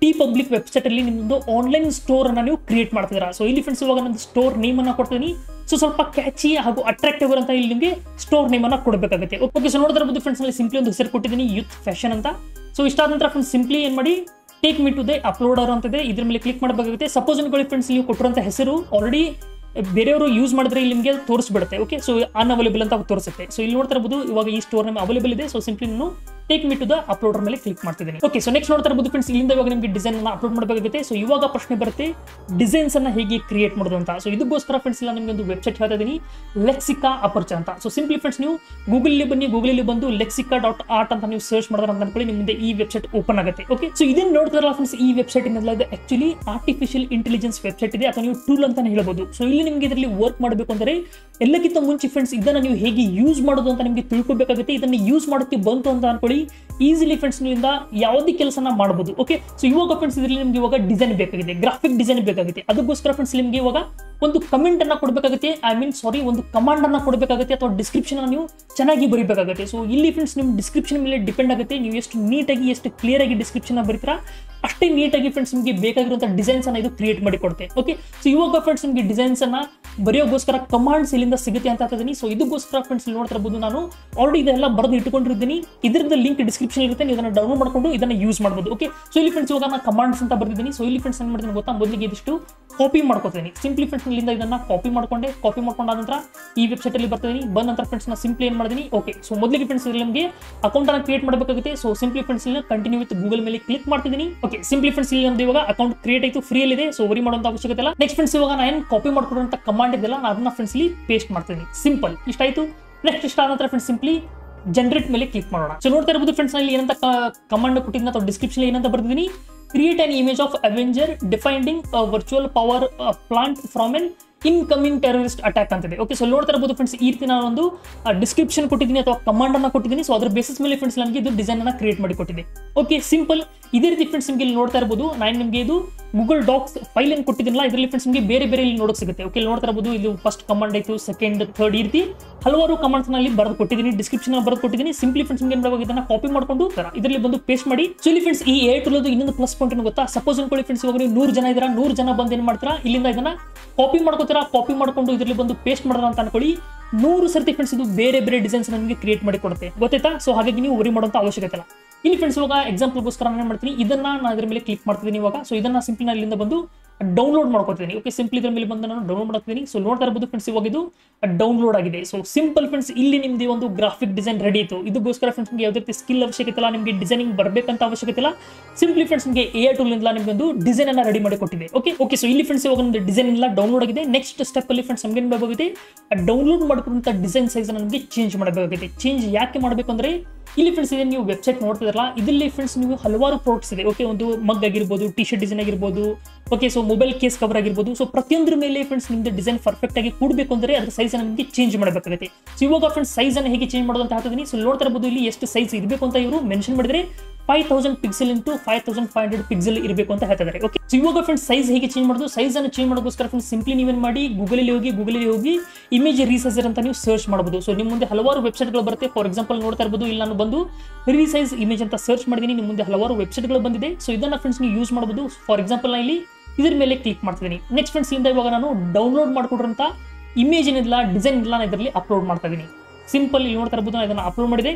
ಟಿ ಪಬ್ಲಿಕ್ ವೆಬ್ಸೈಟ್ ಅಲ್ಲಿ ನಿಮ್ಮದು ಆನ್ಲೈನ್ ಸ್ಟೋರ್ ಅನ್ನ ನೀವು ಕ್ರಿಯೇಟ್ ಮಾಡ್ತಿದ್ದೀರಾ. ಸೊ ಇಲ್ಲಿ ಫ್ರೆಂಡ್ಸ್ ಇವಾಗ ನಂದು ಸ್ಟೋರ್ ನೇಮ್ ಅನ್ನ ಕೊಡ್ತೀನಿ. ಸೊ ಸ್ವಲ್ಪ ಕ್ಯಾಚಿ ಹಾಗೂ ಅಟ್ರಾಕ್ಟಿವ್ ಅಂತ ಇಲ್ಲಿ ನಿಮಗೆ ಸ್ಟೋರ್ ನೇಮ್ ಅನ್ನ ಕೊಡಬೇಕಾಗುತ್ತೆ. ಓಕೆ ಸೊ ನೋಡ್ತಾ ಇರಬಹುದು ಫ್ರೆಂಡ್ಸ್ ಅಲ್ಲಿ ಸಿಂಪ್ಲಿ ಒಂದು ಹೆಸರು ಕೊಟ್ಟಿದ್ದೀನಿ ಯೂತ್ ಫ್ಯಾಷನ್ ಅಂತ. ಸೊ ಇಷ್ಟಾದ ನಂತರ ಫ್ರೆಂಡ್ಸ್ ಸಿಂಪ್ಲಿ ಏನ್ ಮಾಡಿ take me to the uploader ಅಂತಿದೆ ಇದ್ರ ಮೇಲೆ ಕ್ಲಿಕ್ ಮಾಡಬೇಕಾಗುತ್ತೆ. ಸಪೋಸ್ ಅನ್ಕೊಳ್ಳಿ ಫ್ರೆಂಡ್ಸ್ ನೀವು ಕೊಟ್ಟಿರುವಂತ ಹೆಸರು ಆಲ್ರೆಡಿ ಬೇರೆಯವರು ಯೂಸ್ ಮಾಡಿದ್ರೆ ಇಲ್ಲಿ ನಿಮಗೆ ತೋರಿಸ್ಬಿಡುತ್ತೆ ಓಕೆ ಸೊ ಅನ್ಅವೈಲೇಬಲ್ ಅಂತ ತೋರಿಸುತ್ತೆ. ಸೊ ಇಲ್ಲಿ ನೋಡ್ತಾ ಇರ್ಬೋದು, ಇವಾಗ ಈ ಸ್ಟೋರ್ ನಮಗೆ ಅವೈಲೇಬಲ್ ಇದೆ. ಸೊ ಸಿಂಪ್ಲಿ ನಾನು take me to the uploader ಮೇಲೆ ಕ್ಲಿಕ್ ಮಾಡ್ತಿದ್ದೀನಿ. ಓಕೆ ಸೊ ನೆಕ್ಸ್ಟ್ ನೋಡ್ತಾ ಇರಬಹುದು ಫ್ರೆಂಡ್ಸ್ ಇಲ್ಲಿಂದ ಇವಾಗ ನಿಮಗೆ ಡಿಸೈನ್ ಅನ್ನ ಅಪ್ಲೋಡ್ ಮಾಡಬೇಕಾಗುತ್ತೆ. ಸೊ ಇವಾಗ ಪ್ರಶ್ನೆ ಬರುತ್ತೆ ಡಿಸೈನ್ಸ್ ಅನ್ನ ಹೇಗೆ ಕ್ರಿಯೇಟ್ ಮಾಡೋದು ಅಂತ. ಸೊ ಇದಕ್ಕೋಸ್ಕರ ಫ್ರೆಂಡ್ಸ್ ಇಲ್ಲ, ನಿಮಗೆ ಒಂದು ವೆಬ್ಸೈಟ್ ಹೇಳ್ತಾ ಇದೀನಿ ಲೆಕ್ಸಿಕಾ ಅಪರ್ಚ ಅಂತ. ಸೊ ಸಿಂಪ್ಲಿ ಫ್ರೆಂಡ್ಸ್ ನೀವು ಗೂಗಲ್ ಬನ್ನಿ ಗೂಗಲ್ ಬಂದು ಲೆಕ್ಸಿಕಾ ಡಾಟ್ ಆರ್ಟ್ ಅಂತ ನೀವು ಸರ್ಚ್ ಮಾಡಿದ್ರೆ ಅಂತ ಅನ್ಕೊಳ್ಳಿ ನಿಮ್ಮಿಂದ ಈ ವೆಬ್ಸೈಟ್ ಓಪನ್ ಆಗುತ್ತೆ. ಓಕೆ ಸೊ ಇದನ್ನ ನೋಡ್ತಾರಲ್ಲ ಫ್ರೆಂಡ್ಸ್ ಈ ವೆಬ್ಸೈಟ್ ಇದು. ಆಕ್ಚುಲಿ ಆರ್ಟಿಫಿಷಿಯಲ್ ಇಂಟೆಲಿಜೆನ್ಸ್ ವೆಬ್ಸೈಟ್ ಇದೆ, ಅಥವಾ ನೀವು ಟೂಲ್ ಅಂತಾನೆ ಹೇಳ್ಬೋದು. ಸೊ ಇಲ್ಲಿ ನಿಮಗೆ ಇದರಲ್ಲಿ ವರ್ಕ್ ಮಾಡಬೇಕು ಅಂದರೆ ಎಲ್ಲಕ್ಕಿಂತ ಮುಂಚೆ ಫ್ರೆಂಡ್ಸ್ ಇದನ್ನ ನೀವು ಹೇಗೆ ಯೂಸ್ ಮಾಡೋದು ಅಂತ ನಿಮಗೆ ತಿಳ್ಕೊಬೇಕಾಗುತ್ತೆ. ಇದನ್ನ ಯೂಸ್ ಮಾಡೋಕ್ಕೆ ಬಂತು ಅಂತ ಅನ್ಕೊಳ್ಳಿ. ಈಸಿಲಿ ಫ್ರೆಂಡ್ಸ್ ನಿಮ್ಮಿಂದ ಯಾವುದೇ ಕೆಲಸನ ಮಾಡಬಹುದು ಓಕೆ ಸೊ ಇವಾಗ ಫ್ರೆಂಡ್ಸ್ ಇದರಲ್ಲಿ ನಿಮ್ಗೆ ಇವಾಗ ಡಿಸೈನ್ ಬೇಕಾಗಿದೆ ಗ್ರಾಫಿಕ್ ಡಿಸೈನ್ ಬೇಕಾಗುತ್ತೆ. ಅದಕ್ಕೋಸ್ಕರ ಫ್ರೆಂಡ್ಸ್ ನಿಮಗೆ ಇವಾಗ ಒಂದು ಕಮೆಂಟ್ ಅನ್ನ ಕೊಡಬೇಕಾಗುತ್ತೆ. ಐ ಮೀನ್ ಸಾರಿ ಒಂದು ಕಮಾಂಡ್ ಅನ್ನ ಕೊಡಬೇಕಾಗುತ್ತೆ ಅಥವಾ ಡಿಸ್ಕ್ರಿಪ್ಷನ್ ನೀವು ಚೆನ್ನಾಗಿ ಬರೀಬೇಕಾಗುತ್ತೆ. ಸೊ ಇಲ್ಲಿ ಫ್ರೆಂಡ್ಸ್ ನಿಮ್ಮ ಡಿಸ್ಕ್ರಿಪ್ಷನ್ ಮೇಲೆ ಡಿಪೆಂಡ್ ಆಗುತ್ತೆ. ನೀವು ಎಷ್ಟು ನೀಟಾಗಿ ಎಷ್ಟು ಕ್ಲಿಯರ್ ಆಗಿ ಡಿಸ್ಕ್ರಿಪ್ಷನ್ ಬರೀತೀರಾ? ಅಷ್ಟೇ ನೀಟಾಗಿ ಫ್ರೆಂಡ್ಸ್ ನಿಮಗೆ ಬೇಕಾಗಿರುವಂಥ ಡಿಸೈನ್ಸ್ ಅನ್ನ ಇದು ಕ್ರಿಯೇಟ್ ಮಾಡಿ ಕೊಡುತ್ತೆ. ಓಕೆ ಸೊ ಇವಾಗ ಫ್ರೆಂಡ್ಸ್ ನಿಮಗೆ ಡಿಸೈನ್ಸ್ ಅನ್ನ ಬರೆಯೋಗೋಸ್ಕರ ಕಮಾಂಡ್ಸ್ ಇಲ್ಲಿಂದ ಸಿಗುತ್ತೆ ಅಂತ ಹೇಳ್ತಿದ್ದೀನಿ ಸೊ ಇದಕ್ಕೋಸ್ಕರ ಫ್ರೆಂಡ್ಸ್ ನೋಡ್ತಾ ಇರ್ಬೋದು ನಾನು ಆಲ್ರೆಡಿ ಇದೆಲ್ಲ ಬರೆದು ಇಟ್ಕೊಂಡಿರ್ತೀನಿ ಇದರಿಂದ ಲಿಂಕ್ ಡಿಸ್ಕ್ರಿಪ್ಷನ್ ಇರುತ್ತೆ. ನೀವು ಇದನ್ನ ಡೌನ್ಲೋಡ್ ಮಾಡ್ಕೊಂಡು ಇದನ್ನ ಯೂಸ್ ಮಾಡ್ಬೋದು. ಓಕೆ ಸೊ ಇಲ್ಲಿ ಫ್ರೆಂಡ್ಸ್ ಇವಾಗ ನಾನು ಕಮಾಂಡ್ಸ್ ಅಂತ ಬರ್ತಿದ್ದೀನಿ ಸೊ ಇಲ್ಲಿ ಫ್ರೆಂಡ್ಸ್ ಏನು ಮಾಡ್ತೀನಿ ಗೊತ್ತಾ? ಮೊದಲಿಗೆ ಇದಿಷ್ಟು ಕಾಪಿ ಮಾಡ್ಕೊತೀನಿ ಸಿಂಪ್ಲಿ ಫ್ರೆಂಡ್ಸ್ ಇಲ್ಲಿಂದ ಇದನ್ನ ಕಾಪಿ ಮಾಡ್ಕೊಂಡೆ. ಕಾಪಿ ಮಾಡ್ಕೊಂಡಾದ ನಂತರ ಈ ವೆಬ್ಸೈಟ್ ಅಲ್ಲಿ ಬರ್ತೀನಿ ಬಂದ ನಂತರ ಫ್ರೆಂಡ್ಸ್ ನಾನು ಸಿಂಪ್ಲಿ ಏನು ಮಾಡಿದೀನಿ ಓಕೆ ಸೊ ಮೊದಲಿಗೆ ಫ್ರೆಂಡ್ಸ್ ಇಲ್ಲಿ ನಿಮಗೆ ಅಕೌಂಟ್ ಅನ್ನ ಕ್ರಿಯೇಟ್ ಮಾಡಬೇಕಾಗುತ್ತೆ. So simply friends continue with Google ಮೇಲೆ ಕ್ಲಿಕ್ ಮಾಡ್ತಿದ್ದೀನಿ. ಓಕೆ ಸಿಂಪ್ಲಿ ಫ್ರೆಂಡ್ಸ್ ಇಲ್ಲಿ ನಮ್ದು ಇವಾಗ ಅಕೌಂಟ್ ಕ್ರಿಯೇಟ್ ಆಯ್ತು ಫ್ರೀ ಇದೆ ಸೊ ವರಿ ಮಾಡುವಂತ ಅವಶ್ಯಕತೆ ಇಲ್ಲ. ನೆಕ್ಸ್ಟ್ ಫ್ರೆಂಡ್ಸ್ ಇವಾಗ ನಾನು ಕಾಪಿ ಮಾಡ್ಕೊಡುವಂತ ಕಮಾಂಡ್ ಇದೆಲ್ಲ ನಾನು ಅದನ್ನ ಫ್ರೆಂಡ್ಸ್ ಇಲ್ಲಿ ಪೇಸ್ಟ್ ಮಾಡ್ತೀನಿ ಸಿಂಪಲ್ ಇಷ್ಟಾಯ್ತು ನೆಕ್ಸ್ಟ್ ಇಷ್ಟ ಆದ ನಂತರ ಫ್ರೆಂಡ್ಸ್ ಸಿಂಪ್ಲಿ ಜನರೇಟ್ ಮೇಲೆ ಕ್ಲಿಕ್ ಮಾಡೋಣ. ಸೊ ನೋಡ್ತಾ ಇರಬಹುದು ಫ್ರೆಂಡ್ಸ್ನಲ್ಲಿ ಏನಂತ ಕಮಾಂಡ್ ಕೊಟ್ಟಿದ್ದೀನಿ ಅಥವಾ ಡಿಸ್ಕ್ರಿಪ್ಷನ್ ಏನಂತ ಬರ್ದಿದ್ದೀನಿ. Create an image of avenger defending virtual power plant from an incoming terrorist attack ಅಂತಿದೆ. ಓಕೆ ಸೊ ನೋಡ್ತಾ ಇರಬಹುದು ಫ್ರೆಂಡ್ಸ್ ಈ ರೀತಿ ನಾನು ಒಂದು ಡಿಸ್ಕ್ರಿಪ್ಷನ್ ಕೊಟ್ಟಿದ್ದೀನಿ ಅಥವಾ ಕಮಾಂಡ್ ಅನ್ನ ಕೊಟ್ಟಿದ್ದೀನಿ. ಸೊ ಅದ್ರ ಬೇಸಿಸ್ ಮೇಲೆ ಫ್ರೆಂಡ್ಸ್ ನನಗೆ ಇದು ಡಿಸೈನ್ ಅನ್ನ ಕ್ರಿಯೇಟ್ ಮಾಡಿ ಕೊಟ್ಟಿದೆ. ಓಕೆ ಸಿಂಪಲ್ ಇದೇ ರೀತಿ ಫ್ರೆಂಡ್ಸ್ ನಿಮಗೆ ಇಲ್ಲಿ ನೋಡ್ತಾ ಇರಬಹುದು ನಾನು ನಿಮಗೆ ಇದು ಗೂಗಲ್ ಡಾಕ್ಸ್ ಫೈಲ್ ಏನು ಕೊಟ್ಟಿದ್ದೀನಲ್ಲ, ಇದರಲ್ಲಿ ಫ್ರೆಂಡ್ಸ್ ನಿಮಗೆ ಬೇರೆ ಬೇರೆ ಇಲ್ಲಿ ನೋಡೋಕೆ ಸಿಗುತ್ತೆ. ಓಕೆ ನೋಡ್ತಾ ಇರಬಹುದು ಇದು ಫಸ್ಟ್ ಕಮಾಂಡ್ ಆಯಿತು ಸೆಕೆಂಡ್ ಥರ್ಡ್ ಈ ರೀತಿ ಹಲವಾರು ಕಮಾಂಡ್ಸ್ನಲ್ಲಿ ಬರೆದು ಕೊಟ್ಟಿದ್ದೀನಿ ಡಿಸ್ಕ್ರಿಪ್ಷನ್ ಬರೆದು ಕೊಟ್ಟಿದ್ದೀನಿ. ಸಿಂಪ್ಲಿ ಫ್ರೆಂಡ್ಸ್ ನಿಮಗೆ ಏನು ಇದನ್ನ ಕಾಪಿ ಮಾಡ್ಕೊಂಡು ಇದರಲ್ಲಿ ಬಂದು ಪೇಸ್ಟ್ ಮಾಡಿ. ಇಲ್ಲಿ ಫ್ರೆಂಡ್ಸ್ ಈ ಏಟ್ ಇರೋದು ಇನ್ನೊಂದು ಪ್ಲಸ್ ಪಾಯಿಂಟ್ ಗೊತ್ತಾ? ಸಪೋಸ್ ಅನ್ಕೊಳ್ಳಿ ಫ್ರೆಂಡ್ಸ್ ಇವಾಗ ನೂರು ಜನ ಇದ್ದೀರಾ, ನೂರು ಜನ ಬಂದು ಏನು ಮಾಡ್ತೀರಾ? ಇಲ್ಲಿಂದ ಇದನ್ನ ಕಾಪಿ ಮಾಡ್ಕೋತೀರಾ? ಕಾಪಿ ಮಾಡ್ಕೊಂಡು ಇದರಲ್ಲಿ ಬಂದು ಪೇಸ್ಟ್ ಮಾಡೋಣ ಅಂತ ಅನ್ಕೊಳ್ಳಿ. ನೂರು ಸರ್ತಿ ಫ್ರೆಂಡ್ಸ್ ಇದು ಬೇರೆ ಬೇರೆ ಡಿಸೈನ್ಸ್ ನಮಗೆ ಕ್ರಿಯೇಟ್ ಮಾಡಿ ಕೊಡುತ್ತೆ. ಗೊತ್ತಾಯ್ತಾ? ಸೊ ಹಾಗಾಗಿ ನೀವು ವರಿ ಮಾಡುವಂತ ಅವಶ್ಯಕತೆ ಇಲ್ಲ. ಇಲ್ಲಿ ಫ್ರೆಂಡ್ಸ್ ಇವಾಗ ಎಕ್ಸಾಂಪಲ್ಗೋಸ್ಕರ ನಾನು ಏನು ಮಾಡ್ತೀನಿ? ಇದನ್ನ ನಾನು ಅದ್ರ ಮೇಲೆ ಕ್ಲಿಕ್ ಮಾಡ್ತಿದ್ದೀನಿ ಇವಾಗ. ಸೊ ಇದನ್ನ ಸಿಂಪ್ಲಿ ನಾನು ಇಲ್ಲಿಂದ ಬಂದು ಡೌನ್ಲೋಡ್ ಮಾಡ್ಕೊತೀನಿ ಓಕೆ ಸಿಂಪ್ಲಿ ಇದ್ರ ಮೇಲೆ ಬಂದು ನಾನು ಡೌನ್ಲೋಡ್ ಮಾಡ್ತೀನಿ ಸೊ ನೋಡ್ತಾ ಇರ್ಬೋದು ಫ್ರೆಂಡ್ಸ್ ಇವಾಗ ಇದು ಡೌನ್ಲೋಡ್ ಆಗಿದೆ. ಸೊ ಸಿಂಪಲ್ ಫ್ರೆಂಡ್ಸ್ ಇಲ್ಲಿ ನಿಮ್ದು ಒಂದು ಗ್ರಾಫಿಕ್ ಡಿಸೈನ್ ರೆಡಿ ಇತ್ತು. ಇದಕ್ಕೋಸ್ಕರ ಫ್ರೆಂಡ್ಸ್ ನಿಮಗೆ ಯಾವುದೇ ರೀತಿ ಸ್ಕಿಲ್ ಅವಶ್ಯಕತೆ ಇಲ್ಲ, ನಿಮಗೆ ಡಿಸೈನಿಂಗ್ ಬರಬೇಕಂತ ಅವಶ್ಯಕತೆ ಇಲ್ಲ. ಸಿಂಪ್ಲಿ ಫ್ರೆಂಡ್ಸ್ ನಿಮಗೆ ಎ ಟೂಲ್ ಇಂದ ನಿಮಗೆ ಒಂದು ಡಿಸೈನ್ ಅನ್ನ ರೆಡಿ ಮಾಡಿ ಕೊಟ್ಟಿದೆ. ಓಕೆ ಓಕೆ ಸೊ ಇಲ್ಲಿ ಫ್ರೆಂಡ್ಸ್ ಇವಾಗ ಒಂದು ಡಿಸೈನ್ ಇಲ್ಲ ಡೌನ್ಲೋಡ್ ಆಗಿದೆ. ನೆಕ್ಸ್ಟ್ ಸ್ಟೆಪ್ ಅಲ್ಲಿ ಫ್ರೆಂಡ್ಸ್ ನಮ್ಗೆ ಡೌನ್ಲೋಡ್ ಮಾಡ್ಕೊಂಡಂತ ಡಿಸೈನ್ ಸೈಜ್ ನಮಗೆ ಚೇಂಜ್ ಮಾಡಬೇಕಾಗುತ್ತೆ ಚೇಂಜ್ ಯಾಕೆ ಮಾಡಬೇಕು ಅಂದ್ರೆ, ಇಲ್ಲಿ ಫ್ರೆಂಡ್ಸ್ ಇದೆ, ನೀವು ವೆಬ್ಸೈಟ್ ನೋಡ್ತಿದ್ರಲ್ಲ ಇದರಲ್ಲಿ ಫ್ರೆಂಡ್ಸ್ ನೀವು ಹಲವಾರು ಪ್ರಾಡಕ್ಟ್ಸ್ ಇದೆ. ಓಕೆ ಒಂದು ಮಗ್ ಆಗಿರ್ಬೋದು ಟಿ ಶರ್ಟ್ ಡಿಸೈನ್ ಆಗಿರ್ಬೋದು okay so mobile case cover ಆಗಿರ್ಬೋದು. ಸೊ ಪ್ರತಿಯೊಂದ್ರ ಮೇಲೆ ಫ್ರೆಂಡ್ಸ್ ನಿಮ್ದು ಡಿಸೈನ್ ಪರ್ಫೆಕ್ಟ್ ಆಗಿ ಕೂಡಬೇಕು ಅಂದ್ರೆ ಅದ್ರ ಸೈಜ್ ನಮಗೆ ಚೇಂಜ್ ಮಾಡಬೇಕಾಗುತ್ತೆ ಸೊ ಇವಾಗ ಫ್ರೆಂಡ್ಸ್ ಸೈಜ್ ಅನ್ನು ಹೇಗೆ ಚೇಂಜ್ ಮಾಡೋದು ಅಂತ ಹೇಳ್ತಿದ್ದೀನಿ. ಸೊ ನೋಡ್ತಾ ಇರ್ಬೋದು, ಇಲ್ಲಿ ಎಷ್ಟು ಸೈಜ್ ಇರಬೇಕು ಅಂತ ಇವರು ಮೆನ್ಷನ್ ಮಾಡಿದ್ರೆ five thousand pixel into five thousand five hundred pixel ಇರಬೇಕು ಅಂತ ಹೇಳ್ತಾರೆ ಓಕೆ ಸೊ ಇವಾಗ ಫ್ರೆಂಡ್ಸ್ ಸೈಜ್ ಹೇಗೆ ಚೇಂಜ್ ಮಾಡೋದು? ಸೈಜ್ ಅನ್ನು ಚೇಂಜ್ ಮಾಡೋದಕ್ಕೋಸ್ಕರ ಫ್ರೆಂಡ್ಸ್ ಸಿಂಪ್ಲಿ ನೀವೇನ್ ಮಾಡಿ ಗೂಗಲಲ್ಲಿ ಹೋಗಿ ಗೂಗಲಲ್ಲಿ ಹೋಗಿ ಇಮೇಜ್ ರೀಸೈಸರ್ ಅಂತ ನೀವು ಸರ್ಚ್ ಮಾಡಬಹುದು ಸೊ ನಿಮ್ಮ ಮುಂದೆ ಹಲವಾರು ವೆಬ್ಸೈಟ್ಗಳು ಬರುತ್ತೆ. ಫಾರ್ ಎಕ್ಸಾಂಪಲ್ ನೋಡ್ತಾ ಇರ್ಬೋದು, ಇಲ್ಲಿ ನಾನು ಬಂದು ರೀಸೈಜ್ ಇಮೇಜ್ ಅಂತ ಸರ್ಚ್ ಮಾಡಿದ್ದೀನಿ ನಿಮ್ಮ ಮುಂದೆ ಹಲವಾರು ವೆಬ್ಸೈಟ್ಗಳು ಬಂದಿದೆ. ಸೊ ಇದನ್ನ ಫ್ರೆಂಡ್ಸ್ ನೀವು ಯೂಸ್ ಮಾಡಬಹುದು ಫಾರ್ ಎಕ್ಸಾಂಪಲ್ ನಾನು ಇಲ್ಲಿ ಇದ್ರ ಮೇಲೆ ಕ್ಲಿಕ್ ಮಾಡ್ತಿದ್ದೀನಿ ನೆಕ್ಸ್ಟ್ ಫ್ರೆಂಡ್ಸ್ ಇಂದ ಇವಾಗ ನಾನು ಡೌನ್ಲೋಡ್ ಮಾಡ್ಕೊಡ್ರಂತ ಇಮೇಜ್ ಏನಿಲ್ಲ ಡಿಸೈನ್ ಇಲ್ಲ ಇದರಲ್ಲಿ ಅಪ್ಲೋಡ್ ಮಾಡ್ತಾ ಇದ್ದೀನಿ. ಸಿಂಪಲ್ ಇಲ್ಲಿ ನೋಡ್ತಾ ಇರ್ಬೋದು, ನಾನು ಇದನ್ನು ಅಪ್ಲೋಡ್ ಮಾಡಿದೆ.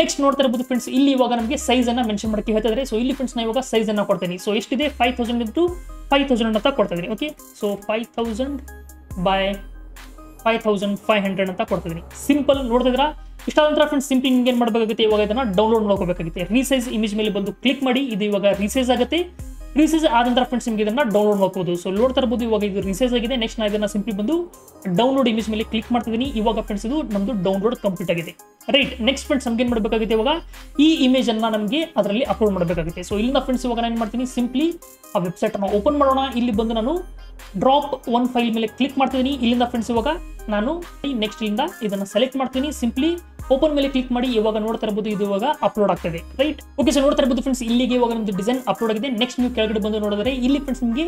ನೆಕ್ಸ್ಟ್ ನೋಡ್ತಾ ಇರ್ಬೋದು ಫ್ರೆಂಡ್ಸ್ ಇಲ್ಲಿ ಇವಾಗ ನಮಗೆ ಸೈಜ್ ಮೆನ್ಷನ್ ಮಾಡಕ್ಕೆ ಹೇಳ್ತಿದ್ರೆ ಸೊ ಇಲ್ಲಿ ಫ್ರೆಂಡ್ಸ್ ನಾನು ಇವಾಗ ಸೈಜ್ ಕೊಡ್ತೀನಿ. ಸೊ ಎಷ್ಟಿದೆ? Five thousand into five thousand ಅಂತ ಕೊಡ್ತಾ ಇದ್ದೀನಿ okay so five thousand by five thousand five hundred ಅಂತ ಕೊಡ್ತಿದ್ದೀನಿ ಸಿಂಪಲ್ ನೋಡ್ತಿದ್ರ ಇಷ್ಟಾದ ನಂತರ ಫ್ರೆಂಡ್ಸ್ ಸಿಂಪಲ್ ಹಿಂಗೆ ಏನು ಮಾಡಬೇಕಾಗುತ್ತೆ? ಇವಾಗ ಇದನ್ನ ಡೌನ್ಲೋಡ್ ಮಾಡ್ಕೋಬೇಕಾಗುತ್ತೆ. ರೀಸೈಜ್ ಇಮೇಜ್ ಮೇಲೆ ಬಂದು ಕ್ಲಿಕ್ ಮಾಡಿ, ಇದು ಇವಾಗ ರೀಸೈಸ್ ಆಗುತ್ತೆ. ರೀಸೈಸ್ ಆದ ನಂತರ ಫ್ರೆಂಡ್ಸ್ ನಿಮಗೆ ಇದನ್ನ ಡೌನ್ಲೋಡ್ ಮಾಡ್ಕೋಬಹುದು ಸೊ ನೋಡ್ತಾ ಇರ್ಬೋದು ಇವಾಗ ಇದು ರೀಸೈಸ್ ಆಗಿದೆ. ನೆಕ್ಸ್ಟ್ ನಾನು ಇದನ್ನ ಸಿಂಪ್ಲಿ ಬಂದು ಡೌನ್ಲೋಡ್ ಇಮೇಜ್ ಮೇಲೆ ಕ್ಲಿಕ್ ಮಾಡ್ತಿದ್ದೀನಿ ಇವಾಗ ಫ್ರೆಂಡ್ಸ್ ಇದು ನಮ್ದು ಡೌನ್ಲೋಡ್ ಕಂಪ್ಲೀಟ್ ಆಗಿದೆ. ರೈಟ್ ನೆಕ್ಸ್ಟ್ ಫ್ರೆಂಡ್ಸ್ ನಮ್ಗೆ ಏನು ಮಾಡಬೇಕಾಗುತ್ತೆ ಇವಾಗ? ಈ ಇಮೇಜ್ ಅನ್ನ ನಮಗೆ ಅದರಲ್ಲಿ ಅಪ್ಲೋಡ್ ಮಾಡಬೇಕಾಗುತ್ತೆ. ಸೊ ಇಲ್ಲಿಂದ ಫ್ರೆಂಡ್ಸ್ ಇವಾಗ ನಾನು ಏನು ಮಾಡ್ತೀನಿ? ಸಿಂಪ್ಲಿ ಆ ವೆಬ್ಸೈಟ್ ಅನ್ನ ಓಪನ್ ಮಾಡೋಣ. ಇಲ್ಲಿ ಬಂದು ನಾನು ಡ್ರಾಪ್ ಒನ್ ಫೈಲ್ ಮೇಲೆ ಕ್ಲಿಕ್ ಮಾಡ್ತಿದ್ದೀನಿ ಇಲ್ಲಿಂದ ಫ್ರೆಂಡ್ಸ್ ಇವಾಗ ನಾನು ನೆಕ್ಸ್ಟ್ ಇಲ್ಲಿಂದ ಇದನ್ನ ಸೆಲೆಕ್ಟ್ ಮಾಡ್ತೀನಿ. ಸಿಂಪ್ಲಿ ಓಪನ್ ಮೇಲೆ ಕ್ಲಿಕ್ ಮಾಡಿ ಇವಾಗ ನೋಡ್ತಾ ಇರಬಹುದು ಇದು ಇವಾಗ ಅಪ್ಲೋಡ್ ಆಗ್ತದೆ. ರೈಟ್ ಓಕೆ ಸೊ ನೋಡ್ತಾ ಇರಬಹುದು ಫ್ರೆಂಡ್ಸ್ ಇಲ್ಲಿಗೆ ಇವಾಗ ನಮ್ದು ಡಿಸೈನ್ ಅಪ್ಲೋಡ್ ಆಗಿದೆ. ನೆಕ್ಸ್ಟ್ ನೀವು ಕೆಳಗಡೆ ಬಂದು ನೋಡಿದ್ರೆ ಇಲ್ಲಿ ಫ್ರೆಂಡ್ಸ್ ನಿಮಗೆ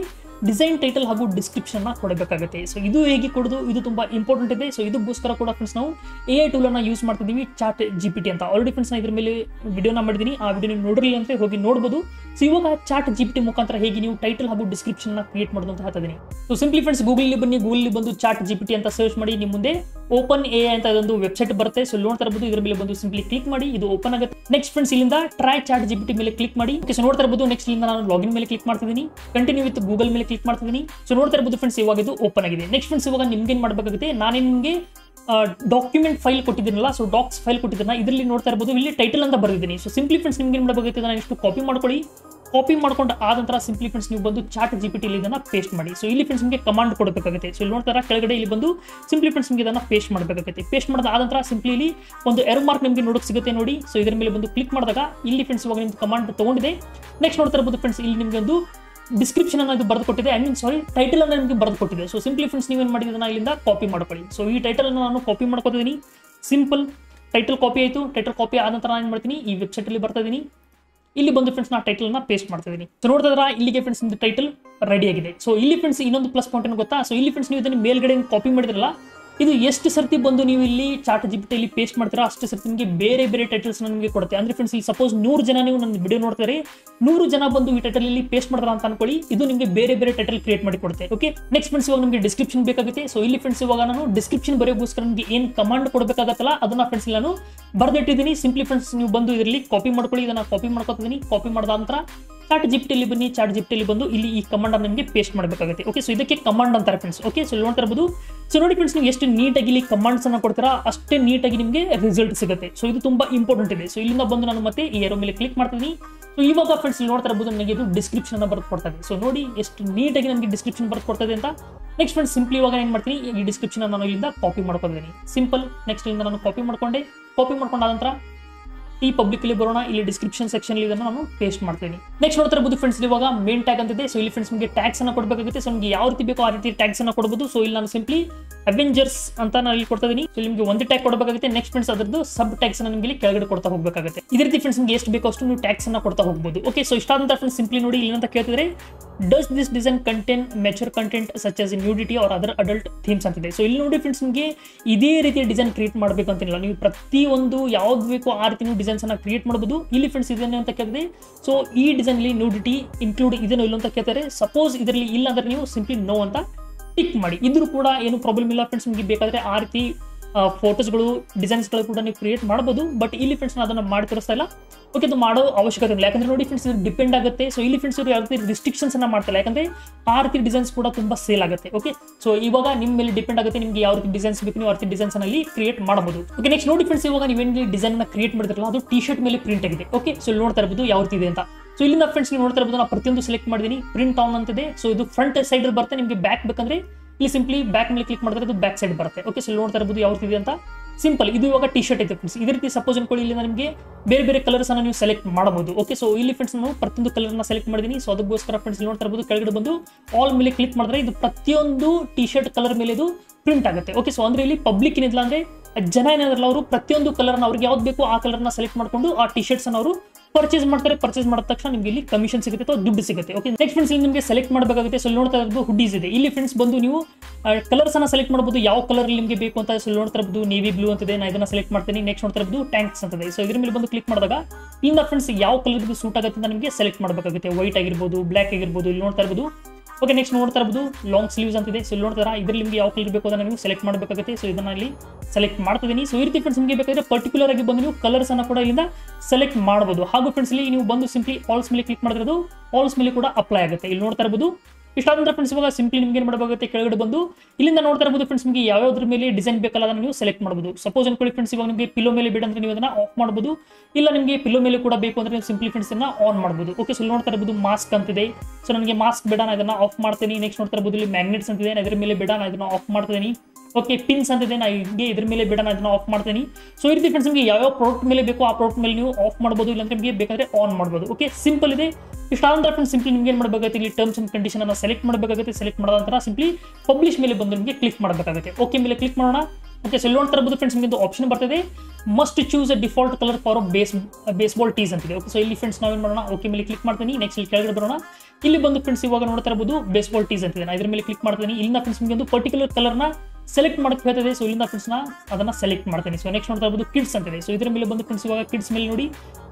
ಡಿಸೈನ್ ಟೈಟಲ್ ಹಾಗೂ ಡಿಸ್ಕ್ರಿಪ್ಷನ್ ಕೊಡಬೇಕಾಗುತ್ತೆ. ಸೊ ಇದು ಹೇಗೆ ಕೊಡೋದು? ಇದು ತುಂಬಾ ಇಂಪಾರ್ಟೆಂಟ್ ಇದೆ. ಸೊ ಇದಕ್ಕೋಸ್ಕರ ಕೂಡ ಫ್ರೆಂಡ್ಸ್ ನಾವು ಎ ಐ ಅನ್ನು ಯೂಸ್ ಮಾಡ್ತಿದ್ದೀವಿ ಚಾಟ್ ಜಿ ಪಿ ಟಿ ಅಂತ. ಆಲ್ರೆಡಿ ಫ್ರೆಂಡ್ಸ್ ನಾನು ಇದ್ರ ಮೇಲೆ ವಿಡಿಯೋನ ಮಾಡಿದ್ದೀನಿ. ಆ ವಿಡಿಯೋ ನೀವು ಅಂತ ಹೋಗಿ ನೋಡಬಹುದು ಸೊ ಇವಾಗ ಚಾಟ್ ಜಿ ಪಿ ಟಿ ಮುಖಾಂತರ ಹೇಗೆ ನೀವು ಟೈಟಲ್ ಹಾಗೂ ಡಿಸ್ಕ್ರಿಪ್ಷನ್ನ ಕ್ರಿಯೇಟ್ ಮಾಡೋದು ಅಂತ ಹೇಳ್ತಿದ್ದೀನಿ ಸೊ ಸಿಂಪ್ಲಿ ಫ್ರೆಂಡ್ಸ್ ಗೂಗಲ್ ಬನ್ನಿ. ಗೂಗಲ್ ಬಂದು ಚಾಟ್ ಜಿ ಪಿ ಟಿ ಅಂತ ಸರ್ಚ್ ಮಾಡಿ. ನಿಮ್ಮ ಮುಂದೆ ಓಪನ್ ಎ ಅಂತ ಇದೊಂದು ವೆಬ್ಸೈಟ್ ಬರುತ್ತೆ. ಸೊ ನೋಡ್ತಾ ಇರಬಹುದು ಇದರ ಮೇಲೆ ಬಂದು ಸಿಂಪ್ಲಿ ಕ್ಲಿಕ್ ಮಾಡಿ. ಇದು ಓಪನ್ ಆಗುತ್ತೆ. ನೆಕ್ಸ್ಟ್ ಫ್ರೆಂಡ್ಸ್ ಇಲ್ಲಿಂದ try chat G P T ಮೇಲೆ ಕ್ಲಿಕ್ ಮಾಡಿ. ಸೊ ನೋಡ್ತಾ ಇರಬಹುದು ನೆಕ್ಸ್ಟ್ ಇಲ್ಲಿಂದ ನಾನು ಲಾಗಿನ್ ಮೇಲೆ ಕ್ಲಿಕ್ ಮಾಡ್ತಿದ್ದೀನಿ. ಕಂಟಿನ್ಯೂ ವಿತ್ ಗೂಗಲ್ ಮೇಲೆ ಕ್ಲಿಕ್ ಮಾಡ್ತಿದ್ದೀನಿ ಸೊ ನೋಡ್ತಾ ಇರಬಹುದು ಫ್ರೆಂಡ್ಸ್ ಇವಾಗ ಇದು ಓಪನ್ ಆಗಿದೆ. ನೆಕ್ಸ್ಟ್ ಫ್ರೆಂಡ್ಸ್ ಇವಾಗ ನಿಮ್ಗೆ ಏನು ಮಾಡಬೇಕಾಗುತ್ತೆ? ನಾನು ನಿಮಗೆ ಡಾಕ್ಯುಮೆಂಟ್ ಫೈಲ್ ಕೊಟ್ಟಿದ್ದೀನಲ್ಲ ಸೊ ಡಾಕ್ಸ್ ಫೈಲ್ ಕೊಟ್ಟಿದ್ದೀನ ಇದರಲ್ಲಿ ನೋಡ್ತಾ ಇರಬಹುದು ಇಲ್ಲಿ ಟೈಟಲ್ ಅಂತ ಬರೆದಿದ್ದೀನಿ. ಸೊ ಸಿಂಪ್ಲಿ ಫ್ರೆಂಡ್ಸ್ ನಿಮ್ಗೆ ಏನು ಮಾಡಬೇಕಾಗುತ್ತೆ? ನಾನು ಇಷ್ಟು ಕಾಪಿ ಮಾಡ್ಕೊಳ್ಳಿ. ಕಾಪಿ ಮಾಡ್ಕೊಂಡು ಆದ ನಂತರ ಸಿಂಪ್ಲಿ ಫ್ರೆಂಡ್ಸ್ ನೀವು ಬಂದು ಚಾಟ್ ಜಿ ಪಿ ಟಿ ಇದನ್ನು ಪೇಸ್ಟ್ ಮಾಡಿ. ಸೊ ಇಲ್ಲಿ ಫ್ರೆಂಡ್ಸ್ ನಿಮಗೆ ಕಮಾಂಡ್ ಕೊಡಬೇಕಾಗುತ್ತೆ. ಸೊ ಇಲ್ಲಿ ನೋಡ್ತಾರೆ ಕೆಳಗಡೆ ಇಲ್ಲಿ ಬಂದು ಸಿಂಪ್ಲಿ ಫ್ರೆಂಡ್ಸ್ ನಿಮಗೆ ಇದನ್ನ ಪೇಸ್ಟ್ ಮಾಡಬೇಕಾಗುತ್ತೆ. ಪೇಸ್ಟ್ ಮಾಡಿದ ಆದ ನಂತರ ಸಿಂಪ್ಲಿ ಇಲ್ಲಿ ಒಂದು ಎರಡು ಮಾರ್ಕ್ ನಿಮಗೆ ನೋಡೋಕೆ ಸಿಗುತ್ತೆ ನೋಡಿ. ಸೊ ಇದರ ಮೇಲೆ ಬಂದು ಕ್ಲಿಕ್ ಮಾಡಿದಾಗ ಇಲ್ಲಿ ಫ್ರೆಂಡ್ಸ್ ಇವಾಗ ನಿಮ್ಗೆ ಕಮಾಂಡ್ ತಗೊಂಡಿದೆ. ನೆಕ್ಸ್ಟ್ ನೋಡ್ತಾ ಇರ್ಬೋದು ಫ್ರೆಂಡ್ಸ್ ಇಲ್ಲಿ ನಿಮಗೆ ಒಂದು ಡಿಸ್ಕ್ರಿಪ್ಷನ್ ಅನ್ನೋದು ಬರೆದು ಕೊಟ್ಟಿದೆ ಐ ಮೀನ್ ಸಾರಿ ಟೈಟಲ್ ಅನ್ನು ನಿಮಗೆ ಬರೆದು ಕೊಟ್ಟಿದೆ ಸೊ ಸಿಂಪ್ಲಿ ಫ್ರೆಂಡ್ಸ್ ನೀವೇನು ಮಾಡಿದ್ರೆ ಇಲ್ಲಿಂದ ಕಾಪಿ ಮಾಡ್ಕೊಳ್ಳಿ. ಸೊ ಈ ಟೈಟಲ್ ಅನ್ನು ನಾನು ಕಾಪಿ ಮಾಡ್ಕೊತಿದ್ದೀನಿ. ಸಿಂಪಲ್ ಟೈಟಲ್ ಕಾಪಿ ಆಯಿತು. ಟೈಟಲ್ ಕಾಪಿ ಆದ ನಂತರ ನಾನು ಏನು ಮಾಡ್ತೀನಿ? ಈ ವೆಬ್ಸೈಟಲ್ಲಿ ಬರ್ತಾ ಇದ್ದೀನಿ ಇಲ್ಲಿ ಬಂದು ಫ್ರೆಂಡ್ಸ್ ನಾ ಟೈಟಲ್ನ ಪೇಸ್ಟ್ ಮಾಡ್ತಾ ಇದೀನಿ. ಸೊ ಇಲ್ಲಿಗೆ ಫ್ರೆಂಡ್ಸ್ ನಿಮ್ದು ಟೈಟಲ್ ರೆಡಿ ಆಗಿದೆ. ಸೊ ಇಲ್ಲಿ ಫ್ರೆಂಡ್ಸ್ ಇನ್ನೊಂದು ಪ್ಲಸ್ ಪಾಯಿಂಟ್ ಏನು ಗೊತ್ತಾ? ಸೊ ಇಲ್ಲಿ ಫ್ರೆಂಡ್ಸ್ ನೀವು ಇದನ್ನ ಮೇಲ್ಗಡೆ ಕಾಪಿ ಮಾಡಿದ್ರಲ್ಲ ಇದು ಎಷ್ಟು ಸರ್ತಿ ಬಂದು ನೀವು ಇಲ್ಲಿ ಚಾಟ್ ಇಲ್ಲಿ ಪೇಸ್ಟ್ ಮಾಡ್ತೀರಾ, ಅಷ್ಟು ಸರ್ತಿ ನಿಮಗೆ ಬೇರೆ ಬೇರೆ ಟೈಟಲ್ಸ್ ನಿಮಗೆ ಕೊಡುತ್ತೆ. ಅಂದ್ರೆ ಫ್ರೆಂಡ್ಸ್ ಈ ಸಪೋಸ್ ನೂರು ಜನ ನೀವು ನನ್ನ ವಿಡಿಯೋ ನೋಡ್ತಾರೆ ನೂರು ಜನ ಬಂದು ಈ ಟೈಟಲ್ ಇಲ್ಲಿ ಪೇಸ್ಟ್ ಮಾಡ್ತಾರ ಅಂತ ಅನ್ಕೊಳ್ಳಿ, ಇದು ನಿಮಗೆ ಬೇರೆ ಬೇರೆ ಟೈಟಲ್ ಕ್ರಿಯೇಟ್ ಮಾಡಿ ಕೊಡುತ್ತೆ ಓಕೆ ನೆಕ್ಸ್ಟ್ ಫ್ರೆಂಡ್ಸ್ ಇವಾಗ ನಿಮಗೆ ಡಿಸ್ಕ್ರಿಪ್ಷನ್ ಬೇಕಾಗುತ್ತೆ. ಸೊ ಇಲ್ಲಿ ಫ್ರೆಂಡ್ಸ್ ಇವಾಗ ನಾನು ಡಿಸ್ಕ್ರಿಪ್ಷನ್ ಬರೆಯೋಗೋಸ್ಕರ ನಿಮಗೆ ಏನು ಕಮಾಂಡ್ ಕೊಡಬೇಕಾಗತ್ತಲ್ಲ, ಅದನ್ನ ಫ್ರೆಂಡ್ಸ್ ಇಲ್ಲಿ ನಾನು ಬರೆದಿಟ್ಟಿದ್ದೀನಿ. ಸಿಂಪ್ಲಿ ಫ್ರೆಂಡ್ಸ್ ನೀವು ಬಂದು ಇದರಲ್ಲಿ ಕಾಪಿ ಮಾಡ್ಕೊಳ್ಳಿ, ಇದನ್ನ ಕಾಪಿ ಮಾಡ್ಕೊತಿದ್ದೀನಿ ಕಾಪಿ ಮಾಡಿದ ನಂತರ ಚಾಟ್ ಜಿಪ್ಟಿಲಿ ಬನ್ನಿ, ಚಾಟ್ ಜಿಪ್ಟಿಲಿ ಬಂದು ಇಲ್ಲಿ ಈ ಕಮಾಂಡ್ ನಿಮಗೆ ಪೇಸ್ಟ್ ಮಾಡಬೇಕಾಗುತ್ತೆ. ಓಕೆ ಸೊ ಇದಕ್ಕೆ ಕಮಾಂಡ್ ಅಂತಾರೆ ಫ್ರೆಂಡ್ಸ್ ಓಕೆ ಸೊ ನೋಡ್ತಾ ಇರ್ಬೋದು ಸೊ ನೋಡಿ ಫ್ರೆಂಡ್ಸ್ ನೀವು ಎಷ್ಟು ನೀಟಾಗಿ ಇಲ್ಲಿ ಕಮಾಂಡ್ಸ್ ಅನ್ನ ಕೊಡ್ತಾರಾ, ಅಷ್ಟೇ ನೀಟಾಗಿ ನಿಮಗೆ ರಿಸಲ್ಟ್ ಸಿಗುತ್ತೆ. ಸೊ ಇದು ತುಂಬಾ ಇಂಪಾರ್ಟೆಂಟ್ ಇದೆ. ಸೊ ಇಲ್ಲಿಂದ ಬಂದು ನಾನು ಮತ್ತೆ ಈ ಏರೋ ಮೇಲೆ ಕ್ಲಿಕ್ ಮಾಡ್ತೀನಿ. ಸೊ ಇವಾಗ ಫ್ರೆಂಡ್ಸ್ ಇಲ್ಲಿ ನೋಡ್ತಾ ಇರ್ಬೋದು ನನಗೆ ಇದು ಡಿಸ್ಕ್ರಿಪ್ಷನ್ ಅನ್ನ ಬರೆದು ಕೊಡ್ತಾ ಇದೆ. ಸೊ ನೋಡಿ ಎಷ್ಟು ನೀಟಾಗಿ ನನಗೆ ಡಿಸ್ಕ್ರಿಪ್ಷನ್ ಬರೆದು ಕೊಡ್ತದೆ ಅಂತ. ನೆಕ್ಸ್ಟ್ ಫ್ರೆಂಡ್ಸ್ ಸಿಂಪ್ಲಿ ಇವಾಗ ಏನು ಮಾಡ್ತೀನಿ, ಈ ಡಿಸ್ಕ್ರಿಪ್ಷನ್ ನಾನು ಇಲ್ಲಿಂದ ಕಾಪಿ ಮಾಡ್ಕೊಂಡಿದ್ದೀನಿ ಸಿಂಪಲ್ ನೆಕ್ಸ್ಟ್ ಇಲ್ಲಿಂದ ನಾನು ಕಾಪಿ ಮಾಡ್ಕೊಂಡೆ. ಕಾಪಿ ಮಾಡ್ಕೊಂಡಾದ ನಂತರ ಈ ಪಬ್ಲಿಕ್ ಅಲ್ಲಿ ಬರೋಣ, ಇಲ್ಲಿ ಡಿಸ್ಕ್ರಿಪ್ಷನ್ ಸೆಕ್ಷನ್ ಇದನ್ನು ನಾನು ಪೇಸ್ಟ್ ಮಾಡ್ತೀನಿ. ನೆಕ್ಸ್ಟ್ ನೋಡ್ತಾ ಬುದ್ಧಿ ಫ್ರೆಂಡ್ಸ್ ಇವಾಗ ಮೇನ್ ಟ್ಯಾಗ್ ಅಂತಿದೆ. ಸೊ ಇಲ್ಲಿ ಫ್ರೆಂಡ್ಸ್ ನಿಮಗೆ ಟ್ಯಾಕ್ಸ್ ಅನ್ನ ಕೊಡಬೇಕಾಗುತ್ತೆ. ಸೊ ನಿಮಗೆ ಯಾವ ರೀತಿ ಬೇಕೋ ಆ ರೀತಿ ಟ್ಯಾಕ್ಸ್ ಅನ್ನ ಕೊಡಬಹುದು ಸೊ ಇಲ್ಲಿ ನಾನು ಸಿಂಪ್ಲಿ ಅವೆಂಜರ್ಸ್ ಅಂತ ನಾನು ಇಲ್ಲಿ ಕೊಡ್ತಾ ಇದೀನಿ ಸೊ ನಿಮಗೆ ಒಂದು ಟ್ಯಾಗ್ ಕೊಡಬೇಕಾಗುತ್ತೆ. ನೆಕ್ಸ್ಟ್ ಫ್ರೆಂಡ್ಸ್ ಅದರದ್ದು ಸಬ್ ಟ್ಯಾಕ್ಸ್ ಅನ್ನ ನಿಮಗೆ ಕೆಳಗಡೆ ಕೊಡ್ತಾ ಹೋಗಬೇಕಾಗುತ್ತೆ. ಇದೇ ರೀತಿ ಫ್ರೆಂಡ್ಸ್ ನಿಮಗೆ ಎಷ್ಟು ಬೇಕೋ ಅಷ್ಟು ನೀವು ಟ್ಯಾಕ್ಸ್ ಅನ್ನ ಕೊಡ್ತಾ ಹೋಗಬಹುದು ಓಕೆ ಸೊ ಇಷ್ಟಾದಂತ ಫ್ರೆಂಡ್ಸ್ ಸಿಂಪ್ಲಿ ನೋಡಿ ಇಲ್ಲಿ ಅಂತ ಕೇಳ್ತಿದ್ರೆ does this design content mature content such as nudity or other adult themes ಅಂತಿದೆ? ಸೊ ಇಲ್ಲಿ ನೋಡಿ ಫ್ರೆಂಡ್ಸ್ ನಿಮಗೆ ಇದೇ ರೀತಿಯ ಡಿಸೈನ್ ಕ್ರಿಯೇಟ್ ಮಾಡಬೇಕು ಅಂತಿಲ್ಲ ನೀವು ಪ್ರತಿಯೊಂದು ಯಾವ್ದು ಬೇಕೋ ಆ ರೀತಿ ನೀವು ಡಿಸೈನ್ಸ್ ಅನ್ನ ಕ್ರಿಯೇಟ್ ಮಾಡಬಹುದು ಇಲ್ಲಿ ಫ್ರೆಂಡ್ಸ್ ಇದೇನು ಅಂತ ಕೇಳಿದ್ರೆ ಸೊ ಈ ಡಿಸೈನ್ ಅಲ್ಲಿ ನ್ಯೂಡಿಟಿ ಇನ್ಕ್ಲೂಡ್ ಇದನ್ನು ಇಲ್ಲ ಅಂತ ಕೇಳ್ತಾರೆ. ಸಪೋಸ್ ಇದರಲ್ಲಿ ಇಲ್ಲ ಅಂದ್ರೆ ನೀವು ಸಿಂಪ್ಲಿ ನೋ ಅಂತ ಟಿಕ್ ಮಾಡಿ. ಇದ್ರೂ ಕೂಡ ಏನು ಪ್ರಾಬ್ಲಮ್ ಇಲ್ಲ ಫ್ರೆಂಡ್ಸ್ ನಿಮಗೆ. ಬೇಕಾದ್ರೆ ಆ ರೀತಿ ಫೋಟೋಸ್ಗಳು ಡಿಸೈನ್ಸ್ಗಳು ಕೂಡ ನೀವು ಕ್ರಿಯೇಟ್ ಮಾಡಬಹುದು ಬಟ್ ಇಲ್ಲಿ ಫ್ರೆಂಡ್ಸ್ ಅದನ್ನ ಅದನ್ನು ಮಾಡಿ ಇಲ್ಲ ಓಕೆ ಅದು ಮಾಡೋ ಅವಶ್ಯಕತೆ ಇಲ್ಲ. ಯಾಕಂದ್ರೆ ನೋಡಿ ಫ್ರೆಂಡ್ಸ್ ಇದು ಡಿಪೆಂಡ್ ಆಗುತ್ತೆ. ಸೊ ಇಲ್ಲಿ ಫ್ರೆಂಡ್ಸ್ ಇವರು ಯಾವ ರೀತಿ ರಿಸ್ಟ್ರಿಕ್ಷನ್ಸ್ ಅನ್ನ ಮಾಡ್ತಾರೆ ಯಾಕಂದ್ರೆ ಆ ರೀತಿ ಡಿಸೈನ್ಸ್ ಕೂಡ ತುಂಬಾ ಸೇಲ್ ಆಗುತ್ತೆ. ಓಕೆ ಸೊ ಇವಾಗ ನಿಮ್ಮ ಮೇಲೆ ಡಿಪೆಂಡ್ ಆಗುತ್ತೆ ನಿಮ್ಗೆ ಯಾವ ರೀತಿ ಡಿಸೈನ್ಸ್ ಬೇಕು, ನೀವು ಆ ರೀತಿ ಡಿಸೈನ್ಸ್ ಅಲ್ಲಿ ಕ್ರಿಯೇಟ್ ಮಾಡಬಹುದು. ಓಕೆ ನೆಕ್ಸ್ಟ್ ನೋಡಿ ಫ್ರೆಂಡ್ಸ್ ಇವಾಗ ನೀವೇನು ಡಿಸೈನ್ ಅನ್ನ ಕ್ರಿಯೇಟ್ ಮಾಡಿದ್ರಲ್ಲ, ಅದು ಟಿ ಶರ್ಟ್ ಮೇಲೆ ಪ್ರಿಂಟ್ ಆಗಿದೆ. ಓಕೆ ಸೊ ನೋಡ್ತಾ ಇರಬಹುದು ಯಾವ ರೀತಿ ಇದೆ ಅಂತ. ಸೊ ಇಲ್ಲಿಂದ ಫ್ರೆಂಡ್ಸ್ ನೀವು ನೋಡ್ತಾ ಇರಬಹುದು ನಾನು ಪ್ರತಿಯೊಂದು ಸೆಲೆಕ್ಟ್ ಮಾಡಿದ್ದೀನಿ ಪ್ರಿಂಟ್ ಆನ್ ಅಂತಿದೆ. ಸೊ ಇದು ಫ್ರಂಟ್ ಸೈಡ್ ಬರುತ್ತೆ. ನಿಮಗೆ ಬ್ಯಾಕ್ ಬೇಕಂದ್ರೆ, ಇಲ್ಲಿ ಸಿಂಪ್ಲಿ ಬ್ಯಾಕ್ ಮೇಲೆ ಕ್ಲಿಕ್ ಮಾಡಿದ್ರೆ ಅದು ಬ್ಯಾಕ್ ಸೈಡ್ ಬರುತ್ತೆ. ಓಕೆ ಸೊ ನೋಡ್ತಾ ಇರಬಹುದು ಯಾವ ರೀತಿ ಇದೆ ಅಂತ. ಸಿಂಪಲ್ ಇದು ಇವಾಗ ಟಿ ಶರ್ಟ್ ಇದೆ ಫ್ರೆಂಡ್ಸ್ ಇದೇ ರೀತಿ ಸಪೋಸ್ ಅನ್ಕೊಳ್ಳಿ ಇಲ್ಲಿ ನಿಮಗೆ ಬೇರೆ ಬೇರೆ ಕಲರ್ಸ್ ಅನ್ನು ನೀವು ಸೆಲೆಕ್ಟ್ ಮಾಡಬಹುದು. ಓಕೆ ಸೊ ಇಲ್ಲಿ ಫ್ರೆಂಡ್ಸ್ ನಾನು ಪ್ರತಿಯೊಂದು ಕಲರ್ನ ಸೆಲೆಕ್ಟ್ ಮಾಡಿದೀನಿ. ಸೊ ಅದಕ್ಕೋಸ್ಕರ ಫ್ರೆಂಡ್ಸ್ ನೋಡ್ತಾ ಇರ್ಬೋದು, ಕೆಳಗಡೆ ಬಂದು ಆಲ್ ಮೇಲೆ ಕ್ಲಿಕ್ ಮಾಡಿದ್ರೆ ಇದು ಪ್ರತಿಯೊಂದು ಟಿ ಶರ್ಟ್ ಕಲರ್ ಮೇಲೆ ಇದು ಪ್ರಿಂಟ್ ಆಗುತ್ತೆ. ಓಕೆ ಸೊ ಅಂದ್ರೆ ಇಲ್ಲಿ ಪಬ್ಲಿಕ್ ಏನಿಲ್ಲ ಅಂದ್ರೆ ಜನ ಏನಾದ್ರಲ್ಲ, ಅವರು ಪ್ರತಿಯೊಂದು ಕಲರ್ನ ಅವ್ರಿಗೆ ಯಾವ್ದು ಬೇಕು ಆ ಕಲರ್ನ ಸೆಲೆಕ್ಟ್ ಮಾಡ್ಕೊಂಡು ಆ ಟಿ ಶರ್ಟ್ಸ್ ಅವರು ಪರ್ಚೇಸ್ ಮಾಡ್ತಾರೆ ಪರ್ಚೇಸ್ ಮಾಡಿದ ತಕ್ಷಣ ನಿಮಗೆ ಇಲ್ಲಿ ಕಮಿಷನ್ ಸಿಗುತ್ತೆ ಅಥವಾ ದುಡ್ಡು ಸಿಗುತ್ತೆ ಓಕೆ ನೆಕ್ಸ್ಟ್ ಫ್ರೆಂಡ್ಸ್ ಇಲ್ಲಿ ನಿಮಗೆ ಸೆಲೆಕ್ಟ್ ಮಾಡಬೇಕಾಗುತ್ತೆ ಸೊ ನೋಡ್ತಾ ಇರೋದು ಹುಡ್ಡೀಸ್ ಇದೆ. ಇಲ್ಲಿ ಫ್ರೆಂಡ್ಸ್ ಬಂದು ನೀವು ಕಲರ್ಸ್ ಅನ್ನ ಸೆಲೆಕ್ಟ್ ಮಾಡಬಹುದು ಯಾವ ಕಲರ್ ನಿಮಗೆ ಬೇಕು ಅಂತ ಸೊ ನೋಡ್ತಾ ಇರಬಹುದು ನೇವಿ ಬ್ಲೂ ಅಂತಿದೆ, ನಾನು ಇದನ್ನ ಸೆಲೆಕ್ಟ್ ಮಾಡ್ತೀನಿ ನೆಕ್ಸ್ಟ್ ನೋಡ್ತಾ ಇರಬಹುದು ಟ್ಯಾಂಕ್ಸ್ ಅಂತಿದೆ. ಸೊ ಇದ್ರ ಮೇಲೆ ಬಂದು ಕ್ಲಿಕ್ ಮಾಡಿದಾಗ ಇನ್ನ ಫ್ರೆಂಡ್ಸ್ ಯಾವ ಕಲರ್ ಸೂಟ್ ಆಗುತ್ತೆ ಅಂತ ನಿಮಗೆ ಸೆಲೆಕ್ಟ್ ಮಾಡಬೇಕಾಗುತ್ತೆ. ವೈಟ್ ಆಗಿರ್ಬೋದು ಬ್ಲಾಕ್ ಆಗಿರ್ಬೋದು, ಇಲ್ಲಿ ನೋಡ್ತಾ ಇರಬಹುದು ಓಕೆ ನೆಕ್ಸ್ಟ್ ನೋಡ್ತಾ ಇರಬಹುದು ಲಾಂಗ್ ಸ್ಲೀವ್ಸ್ ಅಂತಿದೆ ಸೊ ನೋಡ್ತಾರ, ಇದ್ರಲ್ಲಿ ನಿಮಗೆ ಯಾವ ಕಲರ್ ಬೇಕು ಅದನ್ನ ನೀವು ಸೆಲೆಕ್ಟ್ ಮಾಡಬೇಕಾಗುತ್ತೆ. ಸೊ ಇದನ್ನ ಇಲ್ಲಿ ಸೆಲೆಕ್ಟ್ ಮಾಡ್ತಿದ್ದೀನಿ. ಸೊ ಈ ರೀತಿ ಫ್ರೆಂಡ್ಸ್ ನಿಮಗೆ ಬೇಕಾದ್ರೆ ಪರ್ಟಿಕ್ಯುಲರ್ ಆಗಿ ಬಂದು ನೀವು ಕಲರ್ಸ್ ಅನ್ನ ಕೂಡ ಇಲ್ಲಿಂದ ಸೆಲೆಕ್ಟ್ ಮಾಡಬಹುದು ಹಾಗೂ ಫ್ರೆಂಡ್ಸ್ ಇಲ್ಲಿ ನೀವು ಬಂದು ಸಿಂಪ್ಲಿ ಆಲ್ಸ್ ಮೇಲೆ ಕ್ಲಿಕ್ ಮಾಡಿದ್ರೆ ಆಲ್ಸ್ ಮೇಲೆ ಕೂಡ ಅಪ್ಲೈ ಆಗುತ್ತೆ. ಇಲ್ಲಿ ನೋಡ್ತಾ ಇರಬಹುದು ಇಷ್ಟಾದ್ರೆ ಫ್ರೆಂಡ್ಸ್ ಇವಾಗ ಸಿಂಪ್ಲಿ ನಿಮ್ಗೆ ಏನು ಮಾಡಬೇಕಾಗುತ್ತೆ? ಕೆಳಗಡೆ ಬಂದು ಇಲ್ಲಿಂದ ನೋಡ್ತಾ ಇರಬಹುದು ಫ್ರೆಂಡ್ಸ್ ನಿಮಗೆ ಯಾವ್ಯಾವ್ದ್ರ ಮೇಲೆ ಡಿಸೈನ್ ಬೇಕಲ್ಲ ಅದನ್ನ ನೀವು ಸೆಲೆಕ್ಟ್ ಮಾಡಬಹುದು ಸಪೋಸ್ ಅನ್ಕೊಳ್ಳಿ ಫ್ರೆಂಡ್ಸ್ ಇವಾಗ ನಿಮಗೆ ಪಿಲೋ ಮೇಲೆ ಬೇಡ ಅಂದ್ರೆ ನೀವು ಅದನ್ನ ಆಫ್ ಮಾಡಬಹುದು ಇಲ್ಲ ನಿಮಗೆ ಪಿಲೋ ಮೇಲೆ ಕೂಡ ಬೇಕು ಅಂದ್ರೆ ನೀವು ಸಿಂಪ್ಲಿ ಫ್ರೆಂಡ್ಸ್ ಅನ್ನ ಆನ್ ಮಾಡಬಹುದು ಓಕೆ ಸೊ ನೋಡ್ತಾ ಇರಬಹುದು ಮಾಸ್ಕ್ ಅಂತಿದೆ ಸೊ ನನಗೆ ಮಾಸ್ಕ್ ಬೇಡ, ನಾನು ಇದನ್ನ ಆಫ್ ಮಾಡ್ತೀನಿ. ನೆಕ್ಸ್ಟ್ ನೋಡ್ತಾ ಇರಬಹುದು ಇಲ್ಲಿ ಮ್ಯಾಗ್ನೆಟ್ಸ್ ಅಂತಿದೆ ಇದ್ರ ಮೇಲೆ ಬೇಡ, ನಾನು ಇದನ್ನ ಆಫ್ ಮಾಡ್ತೀನಿ. ಓಕೆ ಪಿನ್ಸ್ ಅಂತಿದೆ ನಾ ಹಿಂಗೆ ಇದ್ರ ಮೇಲೆ ಬೇಡ, ನಾನು ಇದನ್ನ ಆಫ್ ಮಾಡ್ತೀನಿ. ಸೊ ಈ ರೀತಿ ಫ್ರೆಂಡ್ಸ್ ನಿಮಗೆ ಯಾವ ಪ್ರಾಡಕ್ಟ್ ಮೇಲೆ ಬೇಕೋ ಆ ಪ್ರಾಡಕ್ಟ್ ಮೇಲೆ ನೀವು ಆಫ್ ಮಾಡ್ಬೋದು. ಇಲ್ಲಾಂದ್ರೆ ನಿಮಗೆ ಬೇಕಾದ್ರೆ ಆನ್ ಮಾಡ್ಬೋದು. ಓಕೆ ಸಿಂಪಲ್ ಇದೆ. ಇಷ್ಟಾಂತರ ಫ್ರೆಂಡ್ಸ್ ಸಿಂಪ್ಲಿ ನಿಮ್ಗೆ ಏನು ಮಾಡಬೇಕಾಗುತ್ತೆ? ಇಲ್ಲಿ ಟರ್ಮ್ಸ್ ಅಂಡ್ ಕಂಡೀಷನ್ ಅನ್ನು ಸೆಲೆಕ್ಟ್ ಮಾಡಬೇಕಾಗುತ್ತೆ. ಸೆಲೆಕ್ಟ್ ಮಾಡಿದ ನಂತರ ಸಿಂಪ್ಲಿ ಪಬ್ಲಿಷ್ ಮೇಲೆ ಬಂದು ನಿಮಗೆ ಕ್ಲಿಕ್ ಮಾಡಬೇಕಾಗುತ್ತೆ. ಓಕೆ ಮೇಲೆ ಕ್ಲಿಕ್ ಮಾಡೋಣ. ಓಕೆ ಸೊ ತರಬಹುದು ಫ್ರೆಂಡ್ಸ್ ನಿಮಗೆ ಆಪ್ಷನ್ ಬರ್ತಿದೆ. Must choose a default colour for base baseball tees ಅಂತಿದೆ. ಓಕೆ ಸೊ ಇಲ್ಲಿ ಫ್ರೆಂಡ್ಸ್ ನಾವೇನು ಮಾಡೋಣ? ಓಕೆ ಮೇಲೆ ಕ್ಲಿಕ್ ಮಾಡ್ತೀನಿ. ನೆಕ್ಸ್ಟ್ ಇಲ್ಲಿ ಕೆಳಗಡೆ ಬರೋಣ. ಇಲ್ಲಿ ಬಂದು ಫ್ರೆಂಡ್ಸ್ ಇವಾಗ ನೋಡ್ತಾ ಇರಬಹುದು ಬೇಸ್ಬಾಲ್ ಟೀಸ್ ಅಂತಿದೆ. ನಾನು ಇದ್ರ ಮೇಲೆ ಕ್ಲಿಕ್ ಮಾಡ್ತೀನಿ. ಇಲ್ಲಿನ ಫ್ರೆಂಡ್ಸ್ ನಿಮಗೆ ಒಂದು ಪರ್ಟಿಕ್ಯುಲರ್ ಕಲರ್ನ ಸೆಲೆಕ್ಟ್ ಮಾಡಕ್ಕೆ ಹೇಳ್ತದೆ ಸೊ ಇಲ್ಲಿಂದ ಫ್ರೆಂಡ್ಸ್ನ ಅದನ್ನ ಸೆಲೆಕ್ಟ್ ಮಾಡ್ತೀನಿ. ಸೊ ನೆಕ್ಸ್ಟ್ ನೋಡ್ತಾ ಇರ್ಬೋದು ಕಿಡ್ಸ್ ಅಂತಿದೆ ಸೊ ಇದರ ಮೇಲೆ ಬಂದು ಫ್ರೆಂಡ್ಸ್ ಇವಾಗ ಕಿಡ್ಸ್ ಮೇಲೆ ನೋಡಿ.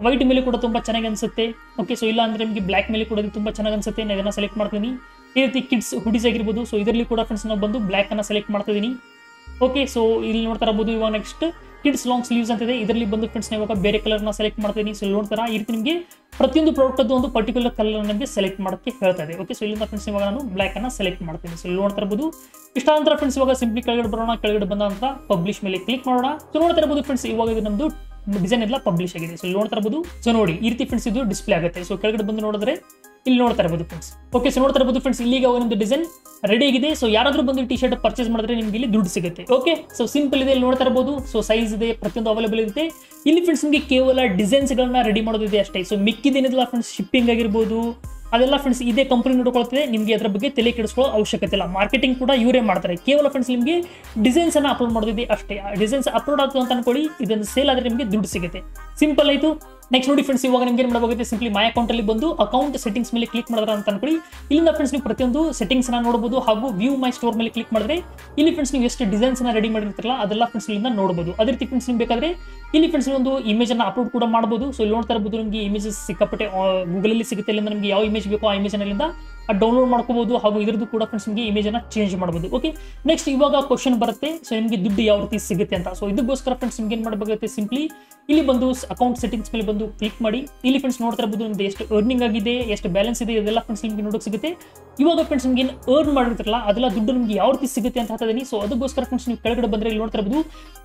ವೈಟ್ ಮೇಲೆ ಕೂಡ ತುಂಬಾ ಚೆನ್ನಾಗಿ ಅನ್ಸುತ್ತೆ. ಓಕೆ ಸೊ ಇಲ್ಲ ಅಂದ್ರೆ ನಿಮಗೆ ಬ್ಲಾಕ್ ಮೇಲೆ ಕೂಡ ತುಂಬಾ ಚೆನ್ನಾಗಿ ಅನ್ಸುತ್ತೆ. ನಾನು ಸೆಲೆಕ್ಟ್ ಮಾಡ್ತೀನಿ. ಈ ರೀತಿ ಕಿಡ್ಸ್ ಹುಡೀಸ್ ಆಗಿರ್ಬೋದು. ಸೊ ಇದರಲ್ಲಿ ಕೂಡ ಫ್ರೆಂಡ್ಸ್ ನಾವು ಬಂದು ಬ್ಲಾಕ್ ಅನ್ನ ಸೆಲೆಕ್ಟ್ ಮಾಡ್ತಿದ್ದೀನಿ ಓಕೆ ಸೊ ಇಲ್ಲಿ ನೋಡ್ತಾ ಇರಬಹುದು ಇವಾಗ ನೆಕ್ಸ್ಟ್ ಕಿಡ್ಸ್ ಲಾಂಗ್ ಸ್ಲೀವ್ಸ್ ಅಂತಿದೆ. ಇದರಲ್ಲಿ ಬಂದು ಫ್ರೆಂಡ್ಸ್ ಇವಾಗ ಬೇರೆ ಕಲರ್ನ ಸೆಲೆಕ್ಟ್ ಮಾಡ್ತೀನಿ ಸೊ ನೋಡ್ತಾರೆ? ಈ ರೀತಿ ನಿಮಗೆ ಪ್ರತಿಯೊಂದು ಪ್ರಾಡಕ್ಟ್ ಒಂದು ಪರ್ಟಿಕ್ಯುಲರ್ ಕಲರ್ ನಮಗೆ ಸೆಲೆಕ್ಟ್ ಮಾಡೋಕ್ಕೆ ಹೇಳ್ತಾ ಇದೆ. ಓಕೆ ಸೊ ಇಲ್ಲಿಂದ ಫ್ರೆಂಡ್ಸ್ ಇವಾಗ ನಾನು ಬ್ಲಾಕ್ ಅನ್ನ ಸೆಲೆಕ್ಟ್ ಮಾಡ್ತೀನಿ. ಸೊ ಇಲ್ಲಿ ನೋಡ್ತಾ ಇರ್ಬೋದು. ಇಷ್ಟ ನಂತರ ಫ್ರೆಂಡ್ಸ್ ಇವಾಗ ಸಿಂಪ್ಲಿ ಕೆಳಗಡೆ ಬರೋಣ. ಕೆಳಗಡೆ ಬಂದ ನಂತರ ಪಬ್ಲಿಷ್ ಮೇಲೆ ಕ್ಲಿಕ್ ಮಾಡೋಣ. ಸೊ ನೋಡ್ತಾ ಇರ್ಬೋದು ಫ್ರೆಂಡ್ಸ್ ಇವಾಗ ಇದು ನಮ್ಮದು ಡಿಸೈನ್ ಎಲ್ಲ ಪಬ್ಲಿಷ್ ಆಗಿದೆ. ಸೊ ನೋಡ್ತಾ ಇರ್ಬೋದು. ಸೊ ನೋಡಿ, ಈ ರೀತಿ ಫ್ರೆಂಡ್ಸ್ ಇದು ಡಿಸ್ಪ್ಲೇ ಆಗುತ್ತೆ. ಸೊ ಕೆಳಗಡೆ ಬಂದು ನೋಡಿದ್ರೆ ಇಲ್ಲಿ ನೋಡ್ತಾ ಇರಬಹುದು ಫ್ರೆಂಡ್ಸ್ ಓಕೆ ಸೊ ನೋಡ್ತಾ ಇರಬಹುದು ಫ್ರೆಂಡ್ಸ್ ಇಲ್ಲಿಗೆ ಒಂದು ಡಿಸೈನ್ ರೆಡಿ ಆಗಿದೆ. ಸೊ ಯಾರಾದ್ರೂ ಬಂದು ಟಿ ಶರ್ಟ್ ಪರ್ಚೇಸ್ ಮಾಡಿದ್ರೆ ನಿಮ್ಗೆ ಇಲ್ಲಿ ದುಡ್ಡು ಸಿಗುತ್ತೆ. ಓಕೆ ಸೊ ಸಿಂಪಲ್ ಇದೆ, ಇಲ್ಲಿ ನೋಡ್ತಾ ಇರಬಹುದು ಸೊ ಸೈಜ್ ಇದೆ, ಪ್ರತಿಯೊಂದು ಅವೈಲೇಬಲ್ ಇರುತ್ತೆ. ಇಲ್ಲಿ ಫ್ರೆಂಡ್ಸ್ ನಿಮಗೆ ಕೇವಲ ಡಿಸೈನ್ಸ್ ಗಳನ್ನ ರೆಡಿ ಮಾಡೋದಿದೆ ಅಷ್ಟೇ. ಸೊ ಮಿಕ್ಕಿದೇನಿಲ್ಲ ಫ್ರೆಂಡ್ಸ್ ಶಿಪ್ಪಿಂಗ್ ಆಗಿರ್ಬೋದು, ಅದೆಲ್ಲ ಫ್ರೆಂಡ್ಸ್ ಇದೇ ಕಂಪನಿ ನೋಡ್ಕೊಳ್ತದೆ. ನಿಮಗೆ ಅದರ ಬಗ್ಗೆ ತಲೆ ಕೆಡಿಸ್ಕೊಳ್ಳೋ ಅವಶ್ಯಕತೆ ಇಲ್ಲ. ಮಾರ್ಕೆಟಿಂಗ್ ಕೂಡ ಇವರೇ ಮಾಡ್ತಾರೆ. ಕೇವಲ ಫ್ರೆಂಡ್ಸ್ ನಿಮಗೆ ಡಿಸೈನ್ಸ್ ಅನ್ನ ಅಪ್ಲೋಡ್ ಮಾಡೋದಿದೆ ಅಷ್ಟೇ. ಡಿಸೈನ್ಸ್ ಅಪ್ಲೋಡ್ ಆಗ್ತದೆ ಅಂತ ಅನ್ಕೊಳ್ಳಿ, ಇದನ್ನು ಸೇಲ್ ಆದ್ರೆ ನಿಮಗೆ ದುಡ್ಡು ಸಿಗುತ್ತೆ. ಸಿಂಪಲ್ ಆಯ್ತು. ನೆಕ್ಸ್ಟ್ ನೋಡಿ ಫ್ರೆಂಡ್ಸ್ ಇವಾಗ ನಿಮ್ಗೆ ಏನು ಸಿಂಪ್ಲಿ ಮೈ ಅಕೌಂಟ್ ಅಲ್ಲಿ ಬಂದು ಅಕೌಂಟ್ ಸೆಟ್ಟಿಂಗ್ಸ್ ಮೇಲೆ ಕ್ಲಿಕ್ ಮಾಡಿದ್ರೆ ಅಂತ ಅನ್ಕೊಳ್ಳಿ. ಇಲ್ಲಿಂದ ಫ್ರೆಂಡ್ಸ್ ನೀವು ಪ್ರತಿಯೊಂದು ಸೆಟ್ಟಿಂಗ್ಸ್ ಅನ್ನ ನೋಡಬಹುದು ಹಾಗೂ ವ್ಯೂ ಮೈ ಸ್ಟೋರ್ ಮೇಲೆ ಕ್ಲಿಕ್ ಮಾಡಿದ್ರೆ ಇಲ್ಲಿ ಫ್ರೆಂಡ್ಸ್ ನೀವು ಎಷ್ಟು ಡಿಸೈನ್ಸ್ ಅನ್ನ ರೆಡಿ ಮಾಡಿರ್ತಾರಲ್ಲ, ಅದೆಲ್ಲ ಫ್ರೆಂಡ್ಸ್ ಇಲ್ಲಿಂದ ನೋಡಬಹುದು ಅದೇ ರೀತಿ ಫ್ರೆಂಡ್ಸ್ ನಿಮ್ಗೆ ಬೇಕಾದ್ರೆ ಇಲ್ಲಿ ಫ್ರೆಂಡ್ಸ್ ಒಂದು ಇಮೇಜ್ ಅನ್ನ ಅಪ್ಲೋಡ್ ಕೂಡ ಮಾಡಬಹುದು ಸೊ ಇಲ್ಲಿ ನೋಡ್ತಾ ಇರಬಹುದು ನಿಮಗೆ ಇಮೇಜಸ್ ಸಿಕ್ಕಾಪಟ್ಟೆ ಗೂಗಲ್ ಅಲ್ಲಿ ಸಿಗುತ್ತೆ, ಇಲ್ಲಿಂದ ನಿಮಗೆ ಯಾವ ಇಮೇಜ್ ಬೇಕೋ ಆ ಇಮೇಜ್ ಅಲ್ಲಿಂದ ಡೌನ್ಲೋಡ್ ಮಾಡ್ಕೋಬಹುದು ಹಾಗೂ ಇದ್ರದ್ದು ಕೂಡ ಫ್ರೆಂಡ್ಸ್ ನಿಮಗೆ ಇಮೇಜ್ ಅನ್ನ ಚೇಂಜ್ ಮಾಡಬಹುದು ಓಕೆ ನೆಕ್ಸ್ಟ್ ಇವಾಗ ಕ್ವಶನ್ ಬರುತ್ತೆ. ಸೊ ನಿಮಗೆ ದುಡ್ಡು ಯಾವ ರೀತಿ ಸಿಗುತ್ತೆ ಅಂತ. ಸೊ ಇದಕ್ಕೋಸ್ಕರ ಫ್ರೆಂಡ್ಸ್ ನಿಮ್ಗೆ ಏನು ಮಾಡಬೇಕಾಗುತ್ತೆ ಸಿಂಪ್ಲಿ ಇಲ್ಲಿ ಬಂದು ಅಕೌಂಟ್ ಸೆಟ್ಟಿಂಗ್ಸ್ ಮೇಲೆ ಬಂದು ಕ್ಲಿಕ್ ಮಾಡಿ. ಇಲ್ಲಿ ಫ್ರೆಂಡ್ಸ್ ನೋಡ್ತಾ ಇರಬಹುದು ನಿಮ್ದು ಎಷ್ಟು ಅರ್ನಿಂಗ್ ಆಗಿದೆ, ಎಷ್ಟು ಬ್ಯಾಲೆನ್ಸ್ ಇದೆ, ಇದೆಲ್ಲ ಫ್ರೆಂಡ್ಸ್ ನಿಮಗೆ ನೋಡೋಕೆ ಸಿಗುತ್ತೆ. ಇವಾಗ ಫ್ರೆಂಡ್ಸ್ ನಿಮ್ಗೆ ಏನು ಅರ್ನ್ ಮಾಡಿರ್ತಾರಲ್ಲ, ಅದೆಲ್ಲ ದುಡ್ಡು ನಿಮ್ಗೆ ಯಾವ ರೀತಿ ಸಿಗುತ್ತೆ ಅಂತ ಹೇಳ್ತಿದ್ದೀನಿ ಸೊ ಅದಕ್ಕೋಸ್ಕರ ಫ್ರೆಂಡ್ಸ್ ನೀವು ಕೆಳಗಡೆ ಬಂದ್ರೆ ಇಲ್ಲಿ ನೋಡ್ತಾ ಇರಬಹುದು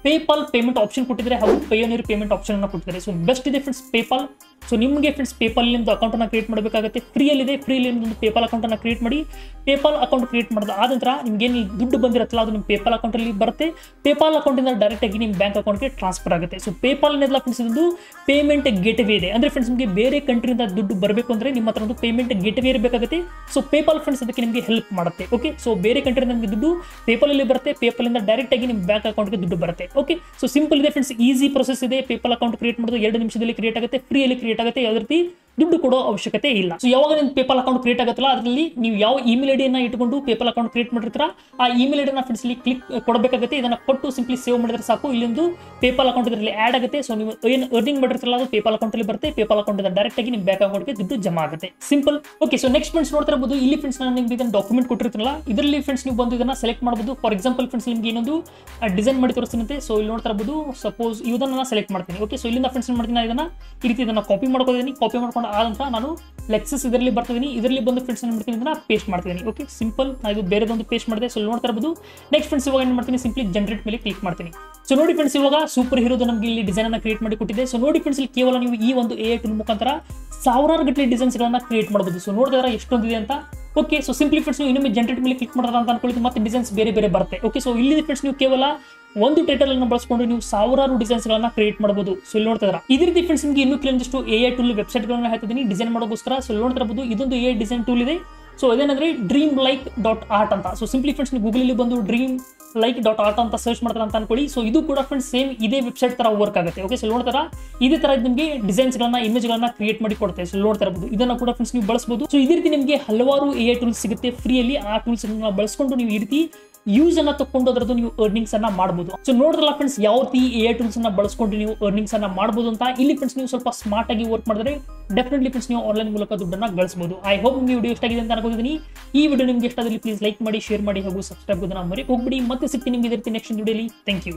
ಪೇಪಾಲ್ ಪೇಮೆಂಟ್ ಆಪ್ಷನ್ ಕೊಟ್ಟಿದ್ದಾರೆ ಹಾಗೂ ಪಯೋನಿಯರ್ ಪೇಮೆಂಟ್ ಆಪ್ಷನ್ ಅನ್ನು ಕೊಟ್ಟಿದ್ದಾರೆ. ಸೊ ಬೆಸ್ಟ್ ಇದೆ ಫ್ರೆಂಡ್ಸ್ ಪೇಪಾಲ್ ಸೊ ನಿಮಗೆ ಫ್ರೆಂಡ್ಸ್ ಪೇಪಾಲ್ ನಿಮ್ದು ಅಕೌಂಟ್ ಅನ್ನ ಕ್ರಿಯೇಟ್ ಮಾಡಬೇಕಾಗುತ್ತೆ. ಫ್ರೀಯಲ್ಲಿದೆ ಫ್ರೀಯಲ್ಲಿ ಒಂದು ಪೇಪಾಲ್ ಅಕೌಂಟನ್ನು ಕ್ರಿಯೇಟ್ ಮಾಡಿ ಪೇಪಾಲ್ ಅಕೌಂಟ್ ಕ್ರಿಯೇಟ್ ಮಾಡಿದ ಆದ ನಂತರ ನಿಮ್ಗೆ ಏನು ದುಡ್ಡು ಬಂದಿರತ್ತಲ್ಲ, ಅದು ನಿಮ್ಮ ಪೇಪಾಲ್ ಅಕೌಂಟಲ್ಲಿ ಬರುತ್ತೆ. ಪೇಪಾಲ್ ಅಕೌಂಟಿಂದ ಡೈರೆಕ್ಟ್ ಆಗಿ ನಿಮ್ಮ ಬ್ಯಾಂಕ್ ಅಕೌಂಟ್ಗೆ ಟ್ರಾನ್ಸ್ಫರ್ ಆಗುತ್ತೆ. ಸೊ ಪೇಪಾಲ್ ಅನ್ನೋದಲ್ಲ ಫ್ರೆಂಡ್ಸ್ ಇದೊಂದು ಪೇಮೆಂಟ್ ಗೇಟ್ವೇ ಇದೆ. ಅಂದ್ರೆ ಫ್ರೆಂಡ್ಸ್ ನಿಮಗೆ ಬೇರೆ ಕಂಟ್ರಿಯಿಂದ ದುಡ್ಡು ಬರಬೇಕು ಅಂದ್ರೆ ನಿಮ್ಮ ಹತ್ರ ಒಂದು ಪೇಮೆಂಟ್ ಗೇಟ್ವೇ ಇರಬೇಕಾಗುತ್ತೆ. ಸೊ ಪೇಪಾಲ್ ಫ್ರೆಂಡ್ಸ್ ಅದಕ್ಕೆ ನಿಮಗೆ ಹೆಲ್ಪ್ ಮಾಡುತ್ತೆ ಓಕೆ ಸೊ ಬೇರೆ ಕಂಟ್ರಿಯಿಂದ ನಿಮಗೆ ದುಡ್ಡು ಪೇಪಾಲಲ್ಲಿ ಬರುತ್ತೆ. ಪೇಪಾಲಿಂದ ಇಂದ ಡೈರೆಕ್ಟ್ ಆಗಿ ನಿಮ್ಮ ಬ್ಯಾಂಕ್ ಅಕೌಂಟ್ಗೆ ದುಡ್ಡು ಬರುತ್ತೆ ಓಕೆ ಸೊ ಸಿಂಪಲ್ ಇದೆ ಫ್ರೆಂಡ್ಸ್ ಈಸಿ ಪ್ರೊಸೆಸ್ ಇದೆ. ಪೇಪಾಲ್ ಅಕೌಂಟ್ ಕ್ರಿಯೇಟ್ ಮಾಡೋದು ಎರಡು ನಿಮಿಷದಲ್ಲಿ ಕ್ರಿಯೇಟ್ ಆಗುತ್ತೆ. ಫ್ರೀಯಲ್ಲಿ ಕ್ರಿಯೇಟ್ ಆಗುತ್ತೆ ಯಾವುದೇ ರೀತಿ ದುಡ್ಡು ಕೊಡೋ ಅವಶ್ಯಕತೆ ಇಲ್ಲ. ಸೊ ಯಾವಾಗ ನಿಮ್ಮ ಪೇಪಲ್ ಅಕೌಂಟ್ ಕ್ರಿಯೇಟ್ ಆಗುತ್ತಲ್ಲ, ಅದರಲ್ಲಿ ನೀವು ಯಾವ ಇಮೇಲ್ ಐಡಿಯನ್ನ ಇಟ್ಕೊಂಡು ಪೇಪಲ್ ಅಕೌಂಟ್ ಕ್ರಿಯೇಟ್ ಮಾಡಿರ್ತೀರ, ಆ ಇಮೇಲ್ ಐಡಿನ ಫ್ರೆಂಡ್ಸ್ ಇಲ್ಲಿ ಕ್ಲಿಕ್ ಕೊಡಬೇಕಾಗುತ್ತೆ, ಇದನ್ನ ಕೊಟ್ಟು ಸಿಂಪ್ಲಿ ಸೇವ್ ಮಾಡಿದ್ರೆ ಸಾಕು. ಇಲ್ಲೊಂದು ಪೇಪಲ್ ಅಕೌಂಟ್ ಇದರಲ್ಲಿ ಆಡ್ ಆಗುತ್ತೆ ಸೊ ನೀವು ಏನು ಅರ್ನಿಂಗ್ ಮಾಡಿರ್ತಾರಲ್ಲ, ಅದು ಪೇಪಲ್ ಅಕೌಂಟ್ ಅಲ್ಲಿ ಬರುತ್ತೆ ಪೇಪಲ್ ಅಕೌಂಟ್ ಡೈರೆಕ್ಟ್ ಆಗಿ ನಿಮ್ಮ ಬ್ಯಾಂಕ್ ಅಕೌಂಟ್ಗೆ ದುಡ್ಡು ಜಮಾ ಆಗುತ್ತೆ. Simple okay so next friends ನೋಡ್ತಾ ಇರಬಹುದು ಇಲ್ಲಿ ಫ್ರೆಂಡ್ಸ್ ನಾನು ನಿಮ್ಗೆ ಇದನ್ನ ಡಾಕ್ಯುಮೆಂಟ್ ಕೊಟ್ಟಿರ್ತೀನಲ್ಲ ಇದರಲ್ಲಿ ಫ್ರೆಂಡ್ಸ್ ನೀವು ಬಂದು ಇದನ್ನ ಸೆಲೆಕ್ಟ್ ಮಾಡಬಹುದು ಫಾರ್ ಎಕ್ಸಾಂಪಲ್ ಫ್ರೆಂಡ್ಸ್ ನಿಮ್ಗೆ ಏನೊಂದು ಡಿಸೈನ್ ಮಾಡಿ ತೋರಿಸ್ತೀನಂತೆ ಸೊ ಇಲ್ಲಿ ನೋಡ್ತಾ ಇರಬಹುದು ಸಪೋಸ್ ಇದನ್ನ ನಾನು ಸೆಲೆಕ್ಟ್ ಮಾಡ್ತೀನಿ. ಓಕೆ ಸೊ ಇಲ್ಲಿಂದ ಫ್ರೆಂಡ್ಸ್ ಮಾಡ್ತೀನಿ, ನಾನು ಇದನ್ನ ಈ ರೀತಿ ಇದನ್ನ ಕಾಪಿ ಮಾಡ್ಕೊಂಡಿದ್ದೀನಿ ಕಾಪಿ ಮಾಡ್ಕೊಂಡು ಆದ ನಂತರ ನಾನು ಲೆಕ್ಸಸ್ ಇದರಲ್ಲಿ ಬರ್ತಿದ್ದೀನಿ. ಇದರಲ್ಲಿ ಬಂದು ಫ್ರೆಂಡ್ಸ್ ಏನು ಮಾಡ್ತೀನಿ ಇದನ್ನ ಪೇಸ್ಟ್ ಮಾಡ್ತೀನಿ ಓಕೆ ಸಿಂಪಲ್ ನಾನು ಇದು ಬೇರೆದೊಂದು ಪೇಸ್ಟ್ ಮಾಡಿದೆ. ಸೊ ನೋಡ್ತಾ ಇರಬಹುದು ನೆಕ್ಸ್ಟ್ ಫ್ರೆಂಡ್ಸ್ ಇವಾಗ ಏನು ಮಾಡ್ತೀನಿ? ಸಿಂಪ್ಲಿ ಜನರೇಟ್ ಮೇಲೆ ಕ್ಲಿಕ್ ಮಾಡ್ತೀನಿ. ಸೊ ನೋಡಿ ಫ್ರೆಂಡ್ಸ್ ಇವಾಗ ಸೂಪರ್ ಹೀರೋದು ನಮಗೆ ಇಲ್ಲಿ ಡಿಸೈನ್ ಅನ್ನು ಕ್ರಿಯೇಟ್ ಮಾಡಿ ಕೊಟ್ಟಿದೆ. ಸೊ ನೋಡಿ ಫ್ರೆಂಡ್ಸ್ ಇಲ್ಲಿ ಕೇವಲ ನೀವು ಈ ಒಂದು ಎ ಟು ಮುಖಾಂತರ ಸಾವಿರಾರು ಗಟ್ಟಲೆ ಡಿಸೈನ್ಸ್ ಗಳನ್ನ ಕ್ರಿಯೇಟ್ ಮಾಡಬಹುದು ಸೊ ನೋಡಿದ್ರೆ ಎಷ್ಟೊಂದಿದೆ ಅಂತ? ಓಕೆ ಸೊ ಸಿಂಪ್ಲಿ ಫ್ರೆಂಡ್ಸ್ ನೀವು ಇನ್ನೊಮ್ಮೆ ಜನರೇಟ್ ಮೇಲೆ ಕ್ಲಿಕ್ ಮಾಡೋದಂತ ಅನ್ಕೊಳ್ಳಿ ಮತ್ತೆ ಡಿಸೈನ್ಸ್ ಬೇರೆ ಬೇರೆ ಬರುತ್ತೆ. ಓಕೆ ಸೊ ಇಲ್ಲಿ ಫ್ರೆಂಡ್ಸ್ ನೀವು ಕೇವಲ ಒಂದು ಟೈಟಲ್ ಅನ್ನು ಬಳಸಿಕೊಂಡು ನೀವು ಸಾವಿರಾರು ಡಿಸೈನ್ಸ್ ಗಳನ್ನ ಕ್ರಿಯೇಟ್ ಮಾಡಬಹುದು ಸೊ ಇಲ್ಲಿ ನೋಡ್ತಾ ಇದ್ರ ಇದೇ ರೀತಿ ಫ್ರೆಂಡ್ಸ್ ನಿಮಗೆ ಇನ್ನೂ ಕೆಲವೊಂದಿಷ್ಟು ಎ ಐ ಟೂಲ್ ವೆಬ್ಸೈಟ್ ಗಳನ್ನ ಹೇಳ್ತಿದ್ದೀನಿ ಡಿಸೈನ್ ಮಾಡೋಕ್ಕೋಸ್ಕರ. ಸೊ ನೋಡ್ತಾ ಇರಬಹುದು ಇದೊಂದು ಎ ಡಿಸೈನ್ ಟೂಲ್ ಇದೆ. ಸೊ ಇದೇನಂದ್ರೆ ಡ್ರೀಮ್ ಲೈಕ್ ಡಾಟ್ ಆರ್ಟ್ ಅಂತ. ಸೊ ಸಿಂಪ್ಲಿ ಫ್ರೆಂಡ್ಸ್ ನೀವು ಗೂಗಲಲ್ಲಿ ಬಂದು ಡ್ರೀಮ್ ಲೈಕ್ ಡಾಟ್ ಆರ್ಟ್ ಅಂತ ಸರ್ಚ್ ಮಾಡ್ತಾರೆ ಅಂತ ಅನ್ಕೊಳ್ಳಿ. ಸೊ ಇದು ಕೂಡ ಫ್ರೆಂಡ್ಸ್ ಸೇಮ್ ಇದೇ ವೆಬ್ಸೈಟ್ ತರ ವರ್ಕ್ ಆಗುತ್ತೆ. ಓಕೆ ಸೊ ನೋಡ್ತಾರ ಇದೇ ತರ ನಿಮಗೆ ಡಿಸೈನ್ಸ್ ಗಳನ್ನ ಇಮೇಜ್ ಗಳನ್ನ ಕ್ರಿಯೇಟ್ ಮಾಡಿ ಕೊಡುತ್ತೆ. ಸೊ ನೋಡ್ತಾ ಇರಬಹುದು ಇದನ್ನ ಕೂಡ ಫ್ರೆಂಡ್ಸ್ ನೀವು ಬಳಸಬಹುದು ಸೊ ಇದೇ ರೀತಿ ನಿಮಗೆ ಹಲವಾರು ಎ ಐ ಟೂಲ್ಸ್ ಸಿಗುತ್ತೆ. ಫ್ರೀಯಲ್ಲಿ ಆ ಟೂಲ್ಸ್ ಬಳಸ್ಕೊಂಡು ನೀವು ಈ ರೀತಿ ಯೂಸ್ ಅನ್ನ ತಕೊಂಡು ಅದರದ್ದು ನೀವು ಅರ್ನಿಂಗ್ಸ್ ಅನ್ನ ಮಾಡಬಹುದು ಸೊ ನೋಡಿದ್ರಲ್ಲ ಫ್ರೆಂಡ್ಸ್ ಯಾವ ರೀತಿ ಎ ಟೂಲ್ಸ್ ಅನ್ನ ಬಳಸ್ಕೊಂಡು ನೀವು ಅರ್ನಿಂಗ್ಸ್ ಅನ್ನ ಮಾಡಬಹುದು ಅಂತ, ಇಲ್ಲಿ ಫ್ರೆಂಡ್ಸ್ ನೀವು ಸ್ವಲ್ಪ ಸ್ಮಾರ್ಟ್ ಆಗಿ ವರ್ಕ್ ಮಾಡಿದ್ರೆ ಡೆಫಿನೆಟ್ಲಿ ಫ್ರೆಂಡ್ಸ್ ನೀವು ಆನ್ಲೈನ್ ಮೂಲಕ ದುಡ್ಡನ್ನ ಗಳಿಸಬಹುದು ಐ ಹೋಪ್ ನಿಮಗೆ ವಿಡಿಯೋ ಇಷ್ಟ ಆಗಿದೆ ಅಂತ ಅನ್ಕೋತೀನಿ ಈ ವಿಡಿಯೋ ನಿಮ್ಗೆ ಇಷ್ಟ ಆದಲ್ಲಿ ಪ್ಲೀಸ್ ಲೈಕ್ ಮಾಡಿ ಶೇರ್ ಮಾಡಿ ಹಾಗೂ ಸಬ್ಸ್ಕ್ರೈಬ್ ಮರಿ ಹೋಗ್ಬಿಡಿ, ಮತ್ತೆ ಸಿಗ್ತೀನಿ ನಿಮಗೆ ನೆಕ್ಸ್ಟ್ ವಿಡಿಯೋಲಿ ಥ್ಯಾಂಕ್ ಯು